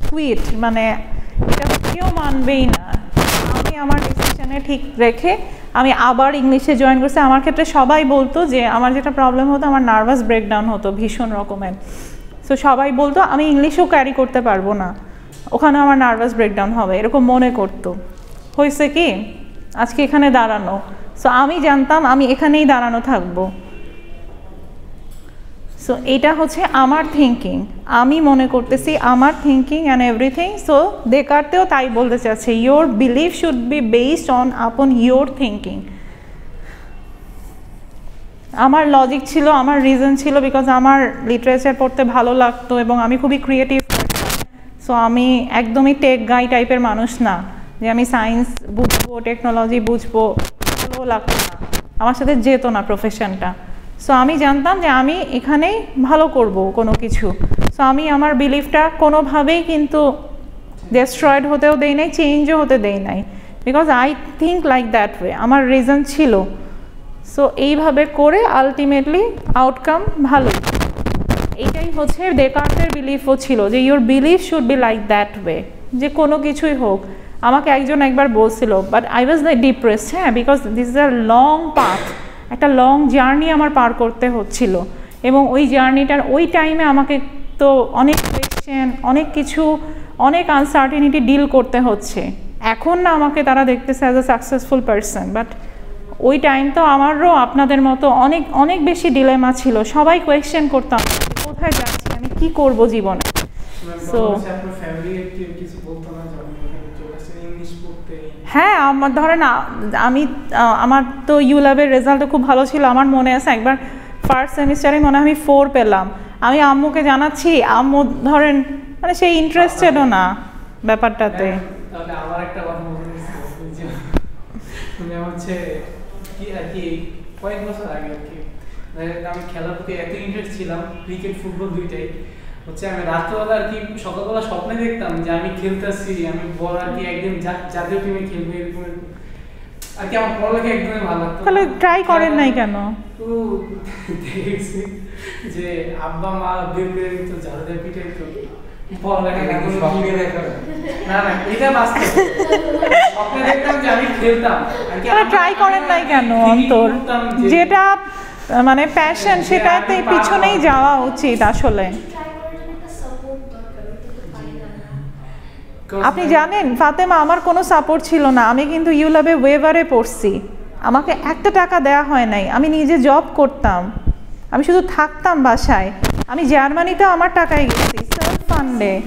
কুইট মানে এটা কেউ মানবেই না। আমি আমার ডিসিশনে ঠিক রেখে আমি আবার ইংলিশে জয়েন করছি। আমার ক্ষেত্রে সবাই বলতো যে, আমার যেটা প্রবলেম হতো, আমার নার্ভাস ব্রেকডাউন হতো ভীষণ রকমের। সো সবাই বলতো, আমি ইংলিশও ক্যারি করতে পারব না। ওখানে আমার নার্ভাস ব্রেকডাউন হবে, এরকম মনে করতো। হয়েছে কি? আজকে এখানে দাঁড়ানো। সো আমি জানতাম, আমি এখানেই দাঁড়ানো থাকব। সো এটা হচ্ছে আমার থিঙ্কিং আমি মনে করতেছি আমার থিঙ্কিং অ্যান্ড এভরিথিং সো দেকারতেও তাই বলতে চাচ্ছে your believe should be based on upon your thinking আমার লজিক ছিল, আমার রিজন ছিল বিকজ আমার লিটারেচার পড়তে ভালো লাগতো এবং আমি খুবই ক্রিয়েটিভ সো আমি একদমই টেক গাই টাইপের মানুষ না, যে আমি সায়েন্স বুঝব টেকনোলজি বুঝব, ভালো লাগতো না। আমার সাথে যেত না প্রফেশনটা সো আমি জানতাম যে আমি এখানেই ভালো করব কোনো কিছু। সো আমি আমার বিলিফটা কোনোভাবেই কিন্তু ডেস্ট্রয়েড হতেও দেই নাই চেঞ্জও হতে দেই নাই। Because I think like that way আমার রিজন ছিল। সো এইভাবে করে আলটিমেটলি আউটকাম ভালো। এইটাই হচ্ছে ডেকার্টের বিলিফও ছিল যে your belief should be like that way যে কোনো কিছুই হোক। আমাকে একজন একবার বলছিল but I was like depressed হ্যাঁ because this is a long path একটা লং জার্নি আমার পার করতে হচ্ছিল। এবং ওই জার্নিটার ওই টাইমে আমাকে তো অনেক কোয়েশ্চেন অনেক কিছু অনেক আনসার্টিনিটি ডিল করতে হচ্ছে। এখন না আমাকে তারা দেখতেছে as a successful person but ওই টাইম তো আমারও আপনাদের মতো অনেক অনেক বেশি ডিলেমা ছিল। সবাই কোয়েশ্চেন করতাম কোথায় যাচ্ছি? আমি কি করব জীবনে? ম্যাম হ্যাঁ আমার ধরেন আমি আমার তো ইউ ল্যাবের রেজাল্টও খুব ভালো ছিল। আমার মনে আছে একবার ফার্স্ট সেমিস্টারে মনে হয় আমি ফোর পেলাম। আমি আম্মুকে জানাচ্ছি, আম্মু ধরেন মানে সেই ইন্টারেস্টেডও না ব্যাপারটাতে। আমার একটা কথা হচ্ছে ওই যে তুমি আমার হচ্ছে কি, আর কি, কয়েক বছর আগে আর কি মানে আমি খেলার প্রতি এত ইন্টারেস্ট ছিলাম ক্রিকেট ফুটবল দুইটাই। হচ্ছে আমি রাত্রেবেলা আর কি সকালবেলা স্বপ্নে দেখতাম যে আমি খেলতেছি আমি বড় আর কি একদিন জাতীয় টিমে খেলব এরকম। আর কি আমার পড়ালেখা একদমই ভালো লাগতো তাহলে ট্রাই করেন নাই কেন? তো দেখেছি যে আব্বা মা বের করে দিত ঝাড়ু দিয়ে পিটাই তো পড়ালেখা না স্বপ্নে দেখা না না এটা বাস্তব। স্বপ্নে দেখতাম যে আমি খেলতাম। আর কি তাহলে আমার- ট্রাই করেন নাই কেন অন্তর? যেটা মানে প্যাশন সেটাতে পিছনেই যাওয়া উচিত আসলে ট্রাই করার জন্য একটা সাপোর্ট দরকার ওটা তো পাই না Because আপনি জানেন ফাতেমা আমার কোনো সাপোর্ট ছিল না। আমি কিন্তু ইউলাবে ওয়েভারে পড়ছি। আমাকে একটা টাকা দেওয়া হয় নাই। আমি নিজে জব করতাম। আমি শুধু থাকতাম বাসায়। আমি জার্মানিতেও আমার টাকায় গেছি সেলফ ফান্ডে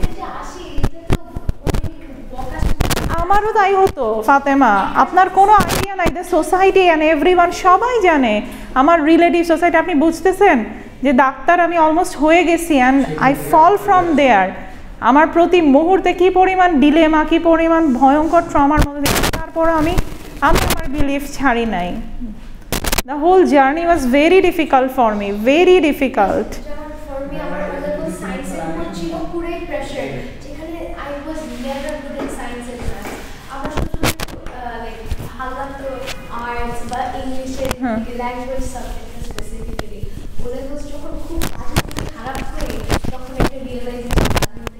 আমারও তাই হতো ফাতেমা। আপনার কোনো আইডিয়া নাই দ্য সোসাইটি অ্যান্ড এভরিওয়ান সবাই জানে। আমার রিলেটিভ সোসাইটি আপনি বুঝতেছেন? যে ডাক্তার আমি অলমোস্ট হয়ে গেছি and I fall from there আমার প্রতি মুহূর্তে কি পরিমাণ ডিলেমা কি পরিমাণ ভয়ঙ্কর ট্রমার মধ্যে দিয়ে তারপর আমি আমি আমার বিলিফ ছাড়ি নাই। The whole journey was very difficult for me very difficult হ্যাঁ। ল্যাঙ্গুয়েজ স্পেসিফিক্যালি যখন খুব খারাপ করি তখন একটা রিয়েলাইজেশন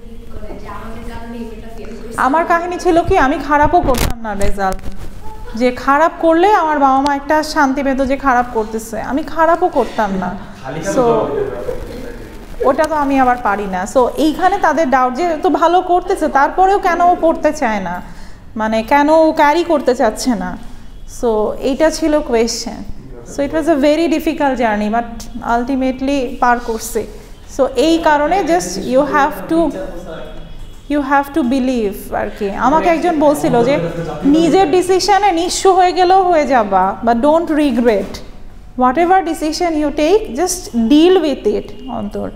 হিট করে যে আমাদের কারণে এটা ফেল করছি আমার কাহিনী ছিল কি আমি খারাপও করতাম না রেজাল্ট। যে খারাপ করলে আমার বাবা মা একটা শান্তি পেত যে খারাপ করতেছে। আমি খারাপও করতাম না। সো ওটা তো আমি আবার পারি না। সো এইখানে তাদের ডাউট যে তো ভালো করতেছে তারপরেও কেন ও পড়তে চায় না? মানে কেন ও ক্যারি করতে চাচ্ছে না? সো এইটা ছিল question so it was a very difficult journey but ultimately পার করছে। সো এই কারণে just you have to you have to believe আর কি আমাকে একজন বলছিল যে নিজের ডিসিশনে নিঃস্ব হয়ে গেলেও হয়ে যাবা বা don't regret whatever decision you take just deal with it অন্তর।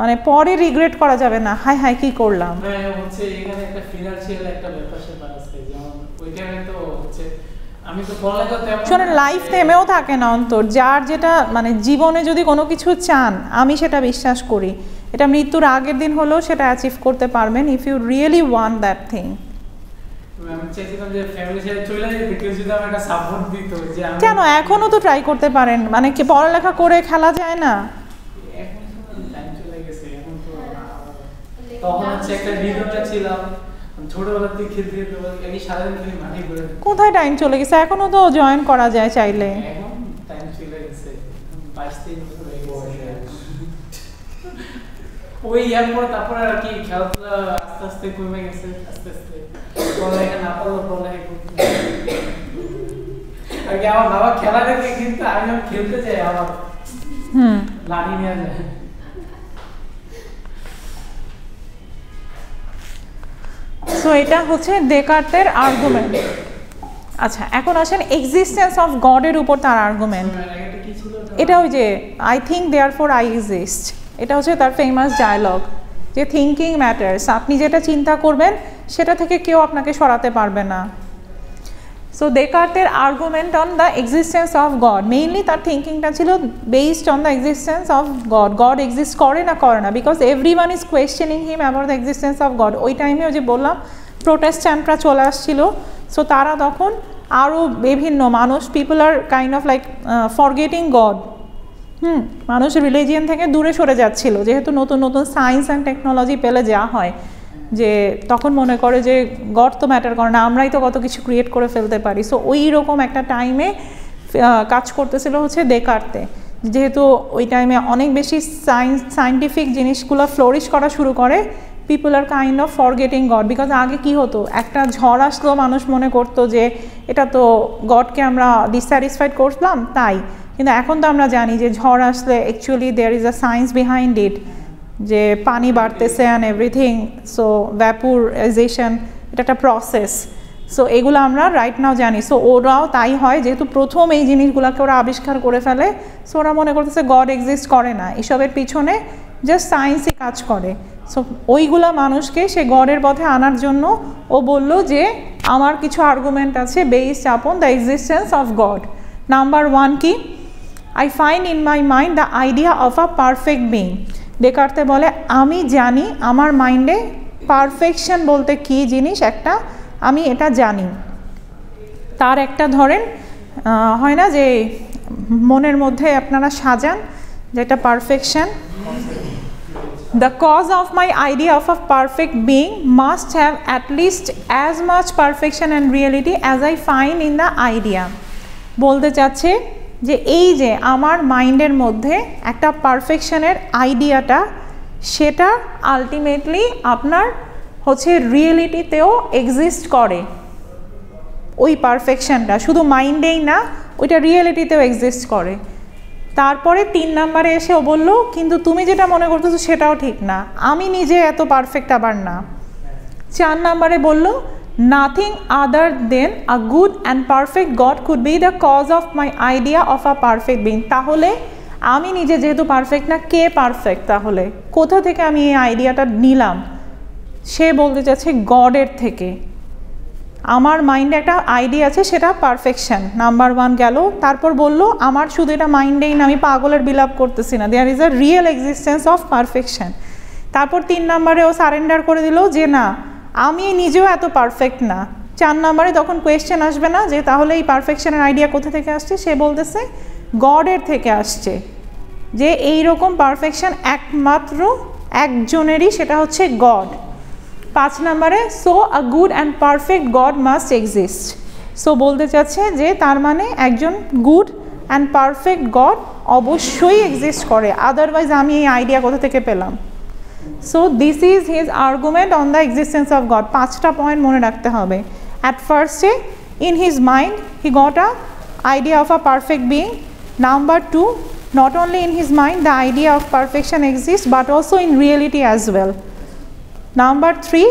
মানে পরে রিগ্রেট করা যাবে না। হাই হাই কি করলাম? হচ্ছে এখানে একটা ফিনান্সিয়াল একটা ব্যাপার স্যাপার আছে যেমন ওইখানে তো হচ্ছে আমি তো পড়ালেখা তেমন শোনেন লাইফ থেমেও থাকে না অন্তর। যার যেটা মানে জীবনে যদি কোনো কিছু চান আমি সেটা বিশ্বাস করি। এটা মৃত্যুর আগের দিন হলেও সেটা অ্যাচিভ করতে পারবেন if you really want that thing কেন? এখনও তো ট্রাই করতে পারেন। মানে কি পড়ালেখা করে খেলা যায় না? এখন টাইম চলে গেছে এখন তো কোথায় জয়েন করা যায় চাইলে। টাইম চলে গেছে। ওই ইয়ার পর তারপরে আর কি খেলাধুলা আস্তে আস্তে কমে গেছে আস্তে আস্তে। পড়ালেখা না পড়ল পড়ালেখা করতে আর কি আমার বাবা খেলা দেখে কিন্তু আমি যখন খেলতে যাই আমার লাঠি নিয়ে যায়। সো এটা হচ্ছে ডেকার্টের আর্গুমেন্ট আচ্ছা এখন আসেন এক্সিস্টেন্স অফ গডের উপর তার আর্গুমেন্ট এটা এটা ওই যে I think therefore I exist এটা হচ্ছে তার ফেমাস ডায়লগ যে থিঙ্কিং ম্যাটার্স আপনি যেটা চিন্তা করবেন, সেটা থেকে কেউ আপনাকে সরাতে পারবে না। So দেকার্টের argument on the existence of God mainly তার থিঙ্কিংটা ছিল based on the existence of God God exist করে না করে না। Because every one is questioning him about the existence of God ওই টাইমে ওই যে বললাম প্রোটেস্ট্যান্টরা চলে আসছিল। সো তারা তখন আরও বিভিন্ন মানুষ people are kind of like forgetting God hmm মানুষ রিলিজিয়ান থেকে দূরে সরে যাচ্ছিল। যেহেতু নতুন নতুন সায়েন্স অ্যান্ড টেকনোলজি পেলে যা হয়, যে তখন মনে করে যে গড তো ম্যাটার করে না, আমরাই তো কত কিছু ক্রিয়েট করে ফেলতে পারি। সো ওই রকম একটা টাইমে কাজ করতেছিল হচ্ছে দেকারতে যেহেতু ওই টাইমে অনেক বেশি সায়েন্স সায়েন্টিফিক জিনিসগুলো ফ্লোরিশ করা শুরু করে people are kind of forgetting God because আগে কি হতো, একটা ঝড় আসলো, মানুষ মনে করতো যে এটা তো গডকে আমরা ডিসস্যাটিসফাইড করলাম তাই। কিন্তু এখন তো আমরা জানি যে ঝড় আসলে actually there is a science behind it যে পানি বাড়তেছে অ্যান্ড এভরিথিং সো ভ্যাপুরাইজেশন এটা একটা প্রসেস সো এগুলো আমরা রাইট নাও জানি সো ওরাও তাই হয়, যেহেতু প্রথম এই জিনিসগুলোকে ওরা আবিষ্কার করে ফেলে সো ওরা মনে করতেছে গড এক্সিস্ট করে না, এসবের পিছনে জাস্ট সায়েন্সই কাজ করে। সো ওইগুলা মানুষকে সে গডের পথে আনার জন্য ও বলল যে আমার কিছু আর্গুমেন্ট আছে based upon the existence of God number one কি? I find in my mind the idea of a perfect being Descartes বলে, আমি জানি, আমার মাইন্ডে পারফেকশন বলতে কী জিনিস একটা, আমি এটা জানি। তার একটা ধরেন হয় না যে মনের মধ্যে আপনারা সাজান যেটা perfection The cause of my idea of a perfect being must have at least as much perfection and reality as I find in the idea. বলতে চাচ্ছে যে এই যে আমার মাইন্ডের মধ্যে একটা পারফেকশনের আইডিয়াটা, সেটা আলটিমেটলি আপনার হচ্ছে রিয়েলিটিতেও এক্সিস্ট করে। ওই পারফেকশনটা, শুধু মাইন্ডেই না, ওইটা রিয়েলিটিতেও এক্সিস্ট করে। তারপরে তিন নাম্বারে এসে ও বলল, কিন্তু তুমি যেটা মনে করতেছো সেটাও ঠিক না। আমি নিজে এত পারফেক্ট আবার না। চার নাম্বারে বলল nothing other than a good and perfect God could be the cause of my idea of a perfect being তাহলে আমি নিজে যেহেতু পারফেক্ট না, কে পারফেক্ট তাহলে? কোথা থেকে আমি এই আইডিয়াটা নিলাম? সে বলতে চাচ্ছে গডের থেকে। আমার মাইন্ডে একটা আইডিয়া আছে, সেটা পারফেকশন নাম্বার ওয়ান গেল, তারপর বলল, আমার শুধু এটা মাইন্ডেই না, আমি পাগলের বিলাপ করতেছি না। There is a real existence of perfection তারপর তিন নম্বরে ও সারেন্ডার করে দিল যে, না আমি নিজেও এত পারফেক্ট না। চার নম্বরে তখন কোয়েশ্চেন আসবে না যে, তাহলে এই পারফেকশনের আইডিয়া কোথা থেকে আসছে? সে বলতেছে, গডের থেকে আসছে। যে এই রকম পারফেকশন একমাত্র একজনেরই, সেটা হচ্ছে গড পাঁচ নম্বরে so a good and perfect God must exist so বলতে চাচ্ছে যে, তার মানে একজন গুড অ্যান্ড পারফেক্ট গড অবশ্যই এক্সিস্ট করে। আদারওয়াইজ আমি এই আইডিয়া কোথা থেকে পেলাম? So this is his argument on the existence of God পাঁচটা পয়েন্ট মনে রাখতে হবে অ্যাট ফার্স্টে in his mind he got a idea of a perfect being. Number two, not only in his mind the idea of perfection exists but also in reality as well. Number three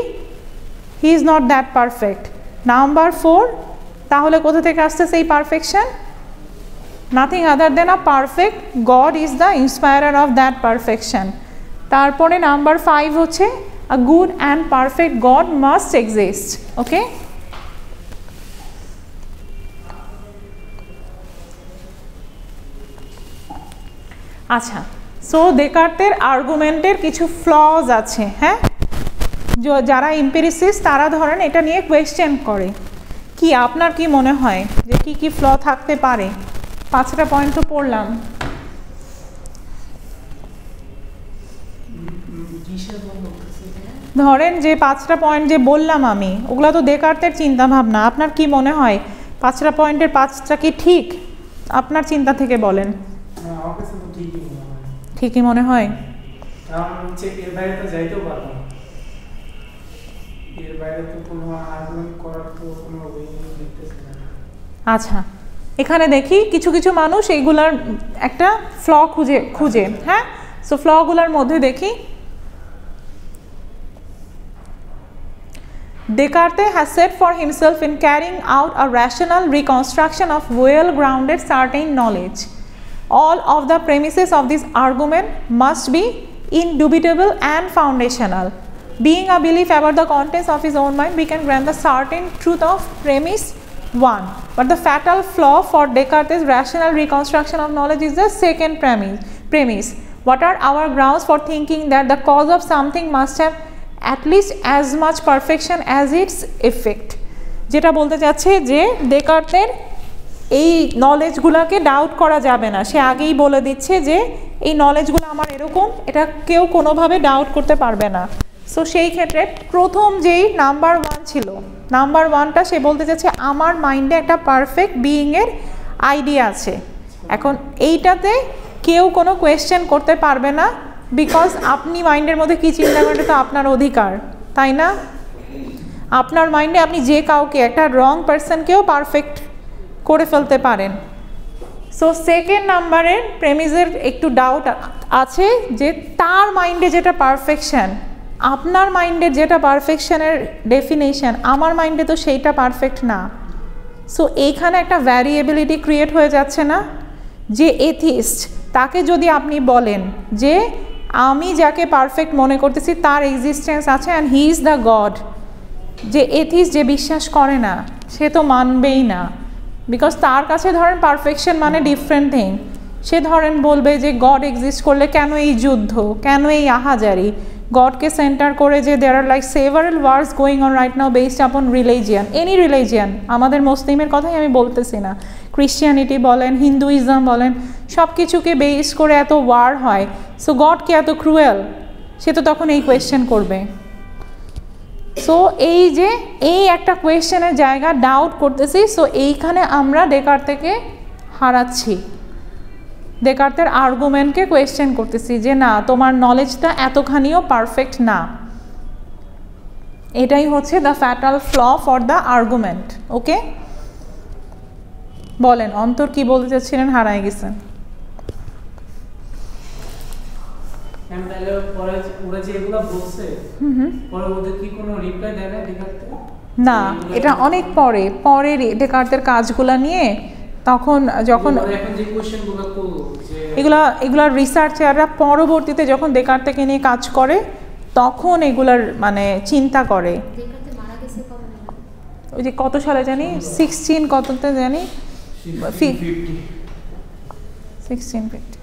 he is not that perfect number four তাহলে কোথা থেকে আসতেছে এই perfection nothing other than a perfect God is the inspirer of that perfection তারপরে number five হচ্ছে a good and perfect God must exist okay আচ্ছা so দেকার্তের আর্গুমেন্টের কিছু ফ্লজ আছে হ্যাঁ? যারা ইম্পেরিসিস তারা ধরেন এটা নিয়ে কোয়েশ্চেন করে। কি, আপনার কি মনে হয় যে কি কি ফ্ল থাকতে পারে? পাঁচটা পয়েন্ট তো পড়লাম কিসের বলব ধরেন যে পাঁচটা পয়েন্ট যে বললাম আমি ওগুলো তো দেকার্তের চিন্তা ভাবনা আপনার কি মনে হয় পাঁচটা পয়েন্টের পাঁচটা কি ঠিক? আপনার চিন্তা থেকে বলেন। হ্যাঁ, ঠিকই মনে হয়। আচ্ছা এখানে দেখি কিছু কিছু মানুষ এইগুলার একটা ফ্ল খুঁজে খুঁজে হ্যাঁ? সো ফ্লগুলোর মধ্যে দেখি Descartes has said for himself in carrying out a rational reconstruction of well grounded certain knowledge. All of the premises of this argument must be indubitable and foundational. Being a belief about the contents of his own mind, we can grant the certain truth of premise 1. But the fatal flaw for Descartes' rational reconstruction of knowledge is the second premise. premise. What are our grounds for thinking that the cause of something must have at least as much perfection as its effect যেটা বলতে চাচ্ছে যে ডেকার্টের এই নলেজগুলোকে doubt করা যাবে না। সে আগেই বলে দিচ্ছে যে এই নলেজগুলো আমার এরকম, এটা কেউ কোনোভাবে ডাউট করতে পারবে না। সো সেই ক্ষেত্রে প্রথম যেই নাম্বার ওয়ান ছিল নাম্বার ওয়ানটা সে বলতে চাচ্ছে আমার মাইন্ডে একটা পারফেক্ট বিইংয়ের আইডিয়া আছে। এখন এইটাতে কেউ কোনো কোয়েশ্চেন করতে পারবে না। বিকজ আপনি মাইন্ডের মধ্যে কী চিন্তা করেন তো আপনার অধিকার, তাই না? আপনার মাইন্ডে আপনি যে কাউকে, একটা রং পার্সনকেও পারফেক্ট করে ফেলতে পারেন। সো সেকেন্ড নাম্বারের প্রেমিজের একটু ডাউট আছে যে তার মাইন্ডে যেটা পারফেকশন আপনার মাইন্ডের যেটা পারফেকশনের ডেফিনেশন আমার মাইন্ডে তো সেইটা পারফেক্ট না। সো এইখানে একটা ভ্যারিয়েবিলিটি ক্রিয়েট হয়ে যাচ্ছে না? যে এথিস্ট তাকে যদি আপনি বলেন যে আমি যাকে পারফেক্ট মনে করতেছি, তার এক্সিস্টেন্স আছে and he is the God যে এথিস যে বিশ্বাস করে না, সে তো মানবেই না। বিকজ তার কাছে ধরেন পারফেকশন মানে ডিফারেন্ট থিং সে ধরেন বলবে যে গড এক্সিস্ট করলে কেন এই যুদ্ধ? কেন এই আহাজারি? গডকে সেন্টার করে যে there are like several wars going on right now based upon religion any religion আমাদের মুসলিমের কথাই আমি বলতেছি না। ক্রিশ্চিয়ানিটি বলেন হিন্দুইজম বলেন সব কিছুকে বেস করে এত ওয়ার হয়। সো গড কি এত ক্রুয়েল সে তো তখন এই কোয়েশ্চেন করবে। সো এই যে, এই একটা কোয়েশ্চেনের জায়গা ডাউট করতেছি সো এইখানে আমরা ডেকার থেকে হারাচ্ছি। ডেকার্তের আর্গুমেন্টকে কোয়েশ্চেন করতেছি যে না তোমার নলেজটা এতখানিও পারফেক্ট না। এটাই হচ্ছে the fatal flaw for the argument okay বলেন অন্তর কি বলতে চাচ্ছিলেন? হারাই গেছেন। না এটা অনেক পরে পরে ডেকার্তের কাজগুলো নিয়ে তখন যখন যে এগুলা এগুলার রিসার্চাররা পরবর্তীতে যখন দেকার থেকে নিয়ে কাজ করে তখন এগুলার মানে চিন্তা করে। ওই যে কত সালে জানি? সিক্সটিন কততে জানি? ফি- সিক্সটিন ফিফটি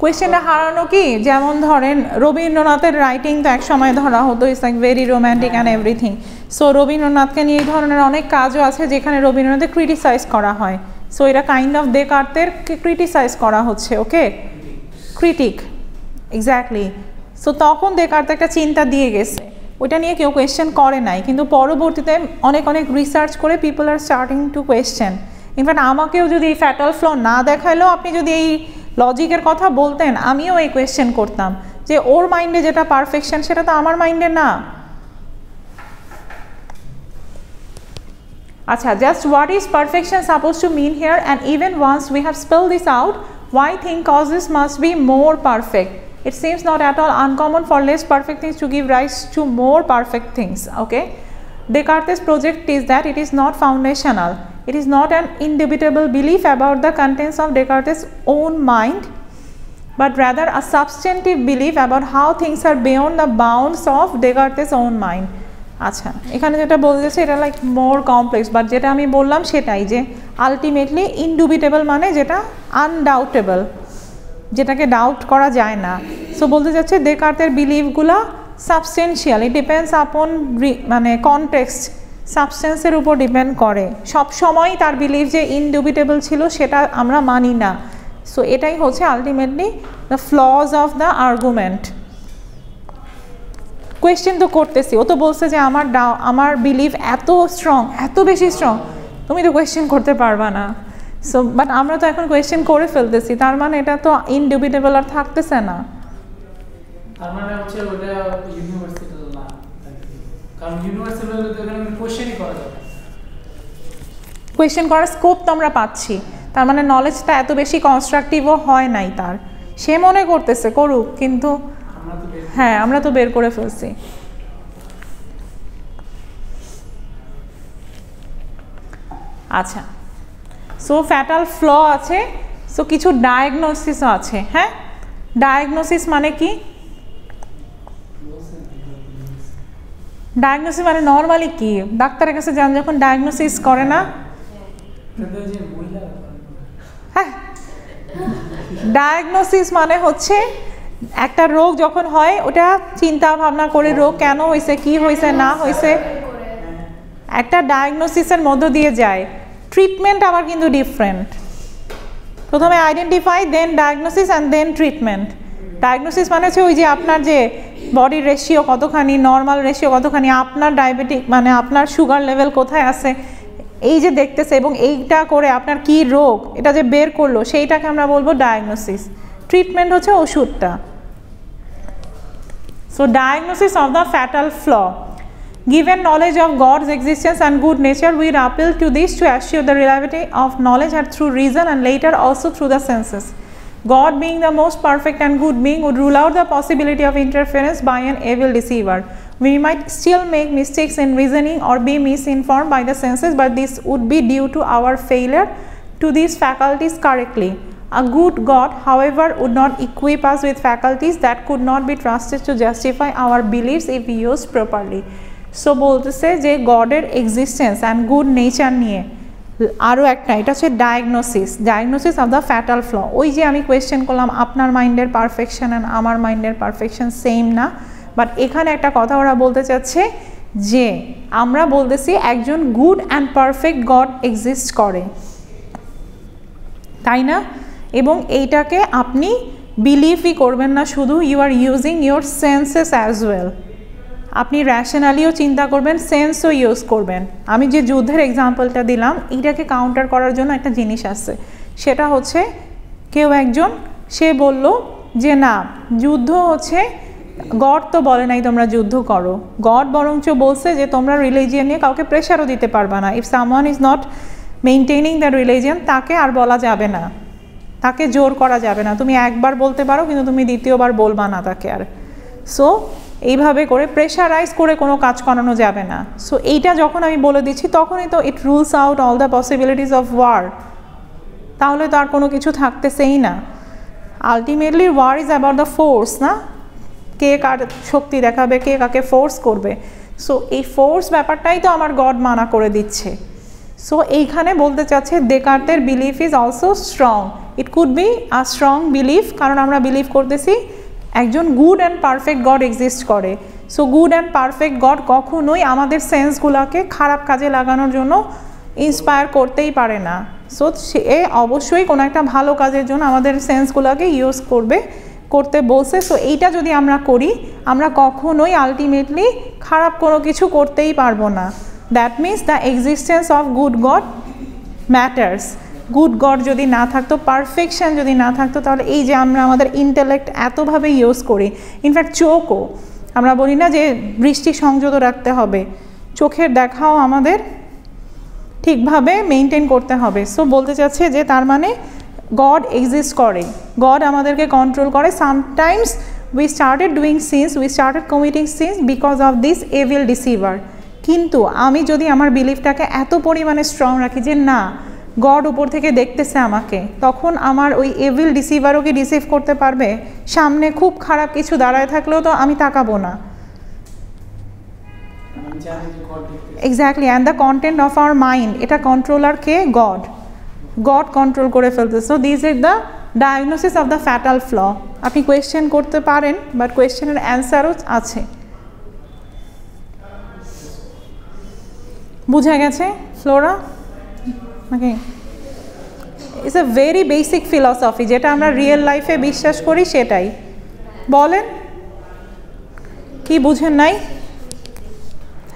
কোয়েশ্চেনটা হারানো কি? যেমন ধরেন, রবীন্দ্রনাথের রাইটিং তো এক সময় ধরা হতো it's like very romantic and everything so রবীন্দ্রনাথকে নিয়ে এই ধরনের অনেক কাজও আছে যেখানে রবীন্দ্রনাথের ক্রিটিসাইজ করা হয়। সো এটা কাইন্ড অফ দেকার্তের ক্রিটিসাইজ করা হচ্ছে ওকে ক্রিটিক এক্স্যাক্টলি সো তখন দেকার্তে একটা চিন্তা দিয়ে গেছে। ওইটা নিয়ে কেউ কোয়েশ্চেন করে নাই, কিন্তু পরবর্তীতে অনেক অনেক রিসার্চ করে people are starting to question in fact আমাকেও যদি এই ফ্যাটাল ফ্লো না দেখাইলেও আপনি যদি এই লজিকের কথা বলতেন, আমিও এই কোয়েশ্চেন করতাম। যে ওর মাইন্ডে যেটা পারফেকশন সেটা তো আমার মাইন্ডে না। আচ্ছা just what is perfection suppose to mean here and even once we have spell this out why think cause this must be more perfect it seems not at all uncommon for less perfect things to give rise to more perfect things okay Descartes project is that it is not foundational it is not an indubitable belief about the contents of descartes own mind but rather a substantive belief about how things are beyond the bounds of descartes own mind আচ্ছা এখানে যেটা বলতেছে এটা like more complex but যেটা আমি বললাম সেটাই যে আলটিমেটলি ইনডুবিটেবল মানে যেটা আনডাউটেবল যেটাকে ডাউট করা যায় না সো বলতে চাচ্ছে দেকার্তের বিলিভগুলো সাবস্টেন্সিয়াল ইট ডিপেন্ডস আপন মানে কনটেক্সট সাবস্টেন্সের উপর ডিপেন্ড করে। সব সময় তার বিলিভ যে ইনডুবিটেবল ছিল, সেটা আমরা মানি না। সো এটাই হচ্ছে ultimately the flaws of the argument question তো করতেছি। ও তো বলছে যে আমার ডাউ আমার বিলিভ এত স্ট্রং এত বেশি স্ট্রং তুমি তো কোয়েশ্চেন করতে পারবা না। সো বাট আমরা তো এখন কোয়েশ্চেন করে ফেলতেছি। তার মানে এটা তো ইনডিবিটেবল আর থাকতেছে না। তার মানে হচ্ছে ওটা ইউনিভার্সিটি কারণ ইউনিভার্সিটি হলে তো এখানে কোশ্চেনই করা যাবে কোয়েশ্চেন করার স্কোপ তো আমরা পাচ্ছি। তার মানে নলেজটা এত বেশি কনস্ট্রাকটিভও হয় নাই তার। সে মনে করতেছে করুক কিন্তু হ্যাঁ আমরা তো বের করে ফেলছি। আচ্ছা। সো ফ্যাটাল ফ্ল আছে সো কিছু ডায়াগনোসিসও আছে হ্যাঁ? ডায়াগনোসিস মানে কি? ডায়াগনোসিস মানে নর্মালি কি? ডাক্তারের কাছে যান, যখন ডায়াগনোসিস করে না। হ্যাঁ। ডায়াগনোসিস মানে হচ্ছে একটা রোগ যখন হয়, ওটা চিন্তা ভাবনা করে রোগ কেন হয়েছে, কি হয়েছে, না হয়েছে। একটা ডায়াগনোসিসের মধ্য দিয়ে যায়। ট্রিটমেন্ট আবার কিন্তু ডিফারেন্ট প্রথমে identify then diagnosis and then treatment diagnosis মানে হচ্ছে ওই যে আপনার যে বডির রেশিও কতখানি নর্মাল রেশিও কতখানি আপনার ডায়াবেটিক মানে আপনার সুগার লেভেল কোথায় আছে এই যে দেখতেছে এবং এইটা করে আপনার কি রোগ এটা যে বের করল সেইটাকে আমরা বলব ডায়াগনোসিস ট্রিটমেন্ট হচ্ছে ওষুধটা। So diagnosis of the fatal flaw Given knowledge of God's existence and good nature, we appeal to this to assure the reliability of knowledge through reason and later also through the senses. God, being the most perfect and good being, would rule out the possibility of interference by an evil deceiver. We might still make mistakes in reasoning or be misinformed by the senses, but this would be due to our failure to these faculties correctly. A good God, however, would not equip us with faculties that could not be trusted to justify our beliefs if used properly. So বলতেছে যে গডের existence and good nature নিয়ে আরও একটা, এটা হচ্ছে diagnosis diagnosis of the fatal flaw ওই যে আমি কোয়েশ্চেন করলাম, আপনার মাইন্ডের পারফেকশন অ্যান্ড আমার মাইন্ডের পারফেকশন সেম না? বাট এখানে একটা কথা ওরা বলতে চাচ্ছে যে, আমরা বলতেছি একজন good and perfect God exist করে। তাই না? এবং এইটাকে আপনি বিলিভই করবেন না, শুধু you are using your senses as well আপনি র্যাশনালিও চিন্তা করবেন সেন্সও ইউজ করবেন। আমি যে যুদ্ধের এক্সাম্পলটা দিলাম, এইটাকে কাউন্টার করার জন্য একটা জিনিস আছে। সেটা হচ্ছে, কেউ একজন, সে বলল যে না, যুদ্ধ হচ্ছে গড তো বলে নাই তোমরা যুদ্ধ করো। গড বরঞ্চ বলছে যে তোমরা রিলিজিয়ান নিয়ে কাউকে প্রেশারও দিতে পারবা না। If someone is not maintaining the religion তাকে আর বলা যাবে না। তাকে জোর করা যাবে না। তুমি একবার বলতে পারো, কিন্তু তুমি দ্বিতীয়বার বলবা না তাকে আর। সো এইভাবে করে প্রেশারাইজ করে কোনো কাজ করানো যাবে না। সো এইটা যখন আমি বলে দিচ্ছি, তখনই তো it rules out all the possibilities of war তাহলে তো আর কোনো কিছু থাকতেছেই না। Ultimately war is about the force না? কে কার শক্তি দেখাবে, কে কাকে ফোর্স করবে। সো এই ফোর্স ব্যাপারটাই তো আমার গড মানা করে দিচ্ছে। সো এইখানে বলতে চাচ্ছে দেকার্তের belief is also strong it could be a strong belief কারণ আমরা বিলিভ করতেছি একজন good and perfect God exist করে। So good and perfect God কখনোই আমাদের সেন্সগুলোকে খারাপ কাজে লাগানোর জন্য ইন্সপায়ার করতেই পারে না। সো সে অবশ্যই কোনো একটা ভালো কাজের জন্য আমাদের সেন্সগুলোকে ইউজ করবে, করতে বলছে। সো এইটা যদি আমরা করি, আমরা কখনোই আলটিমেটলি খারাপ কোনো কিছু করতেই পারব না। That means the existence of good God matters good God যদি না থাকতো পারফেকশন যদি না থাকতো, তাহলে এই যে আমরা আমাদের ইন্টেলেক্ট এতভাবে ইউজ করি ইনফ্যাক্ট চোখও, আমরা বলি না যে বৃষ্টি সংযত রাখতে হবে, চোখের দেখাও আমাদের ঠিকভাবে মেনটেন করতে হবে। সো বলতে চাচ্ছে যে তার মানে গড এক্সিস্ট করে গড আমাদেরকে কন্ট্রোল করে। Sometimes we started doing sins we started committing sins because of this evil deceiver কিন্তু আমি যদি আমার বিলিফটাকে এত পরিমাণে স্ট্রং রাখি যে না গড উপর থেকে দেখতেছে আমাকে তখন আমার ওই এভিল ডিসিভারও কি রিসিভ করতে পারবে? সামনে খুব খারাপ কিছু দাঁড়ায় থাকলেও তো আমি তাকাবো না। Exactly and the content of our mind এটা কন্ট্রোলার কে? গড গড কন্ট্রোল করে ফেলতে so this is the diagnosis of the fatal flaw আপনি কোয়েশ্চেন করতে পারেন বাট কোয়েশ্চেনের অ্যান্সারও আছে। বুঝা গেছে Flora? Okay it's a very basic philosophy যেটা আমরা রিয়েল লাইফে বিশ্বাস করি সেটাই। বলেন। কি বুঝেন নাই?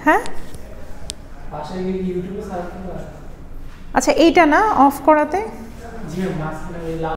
হ্যাঁ? আচ্ছা এইটা না অফ করাতে?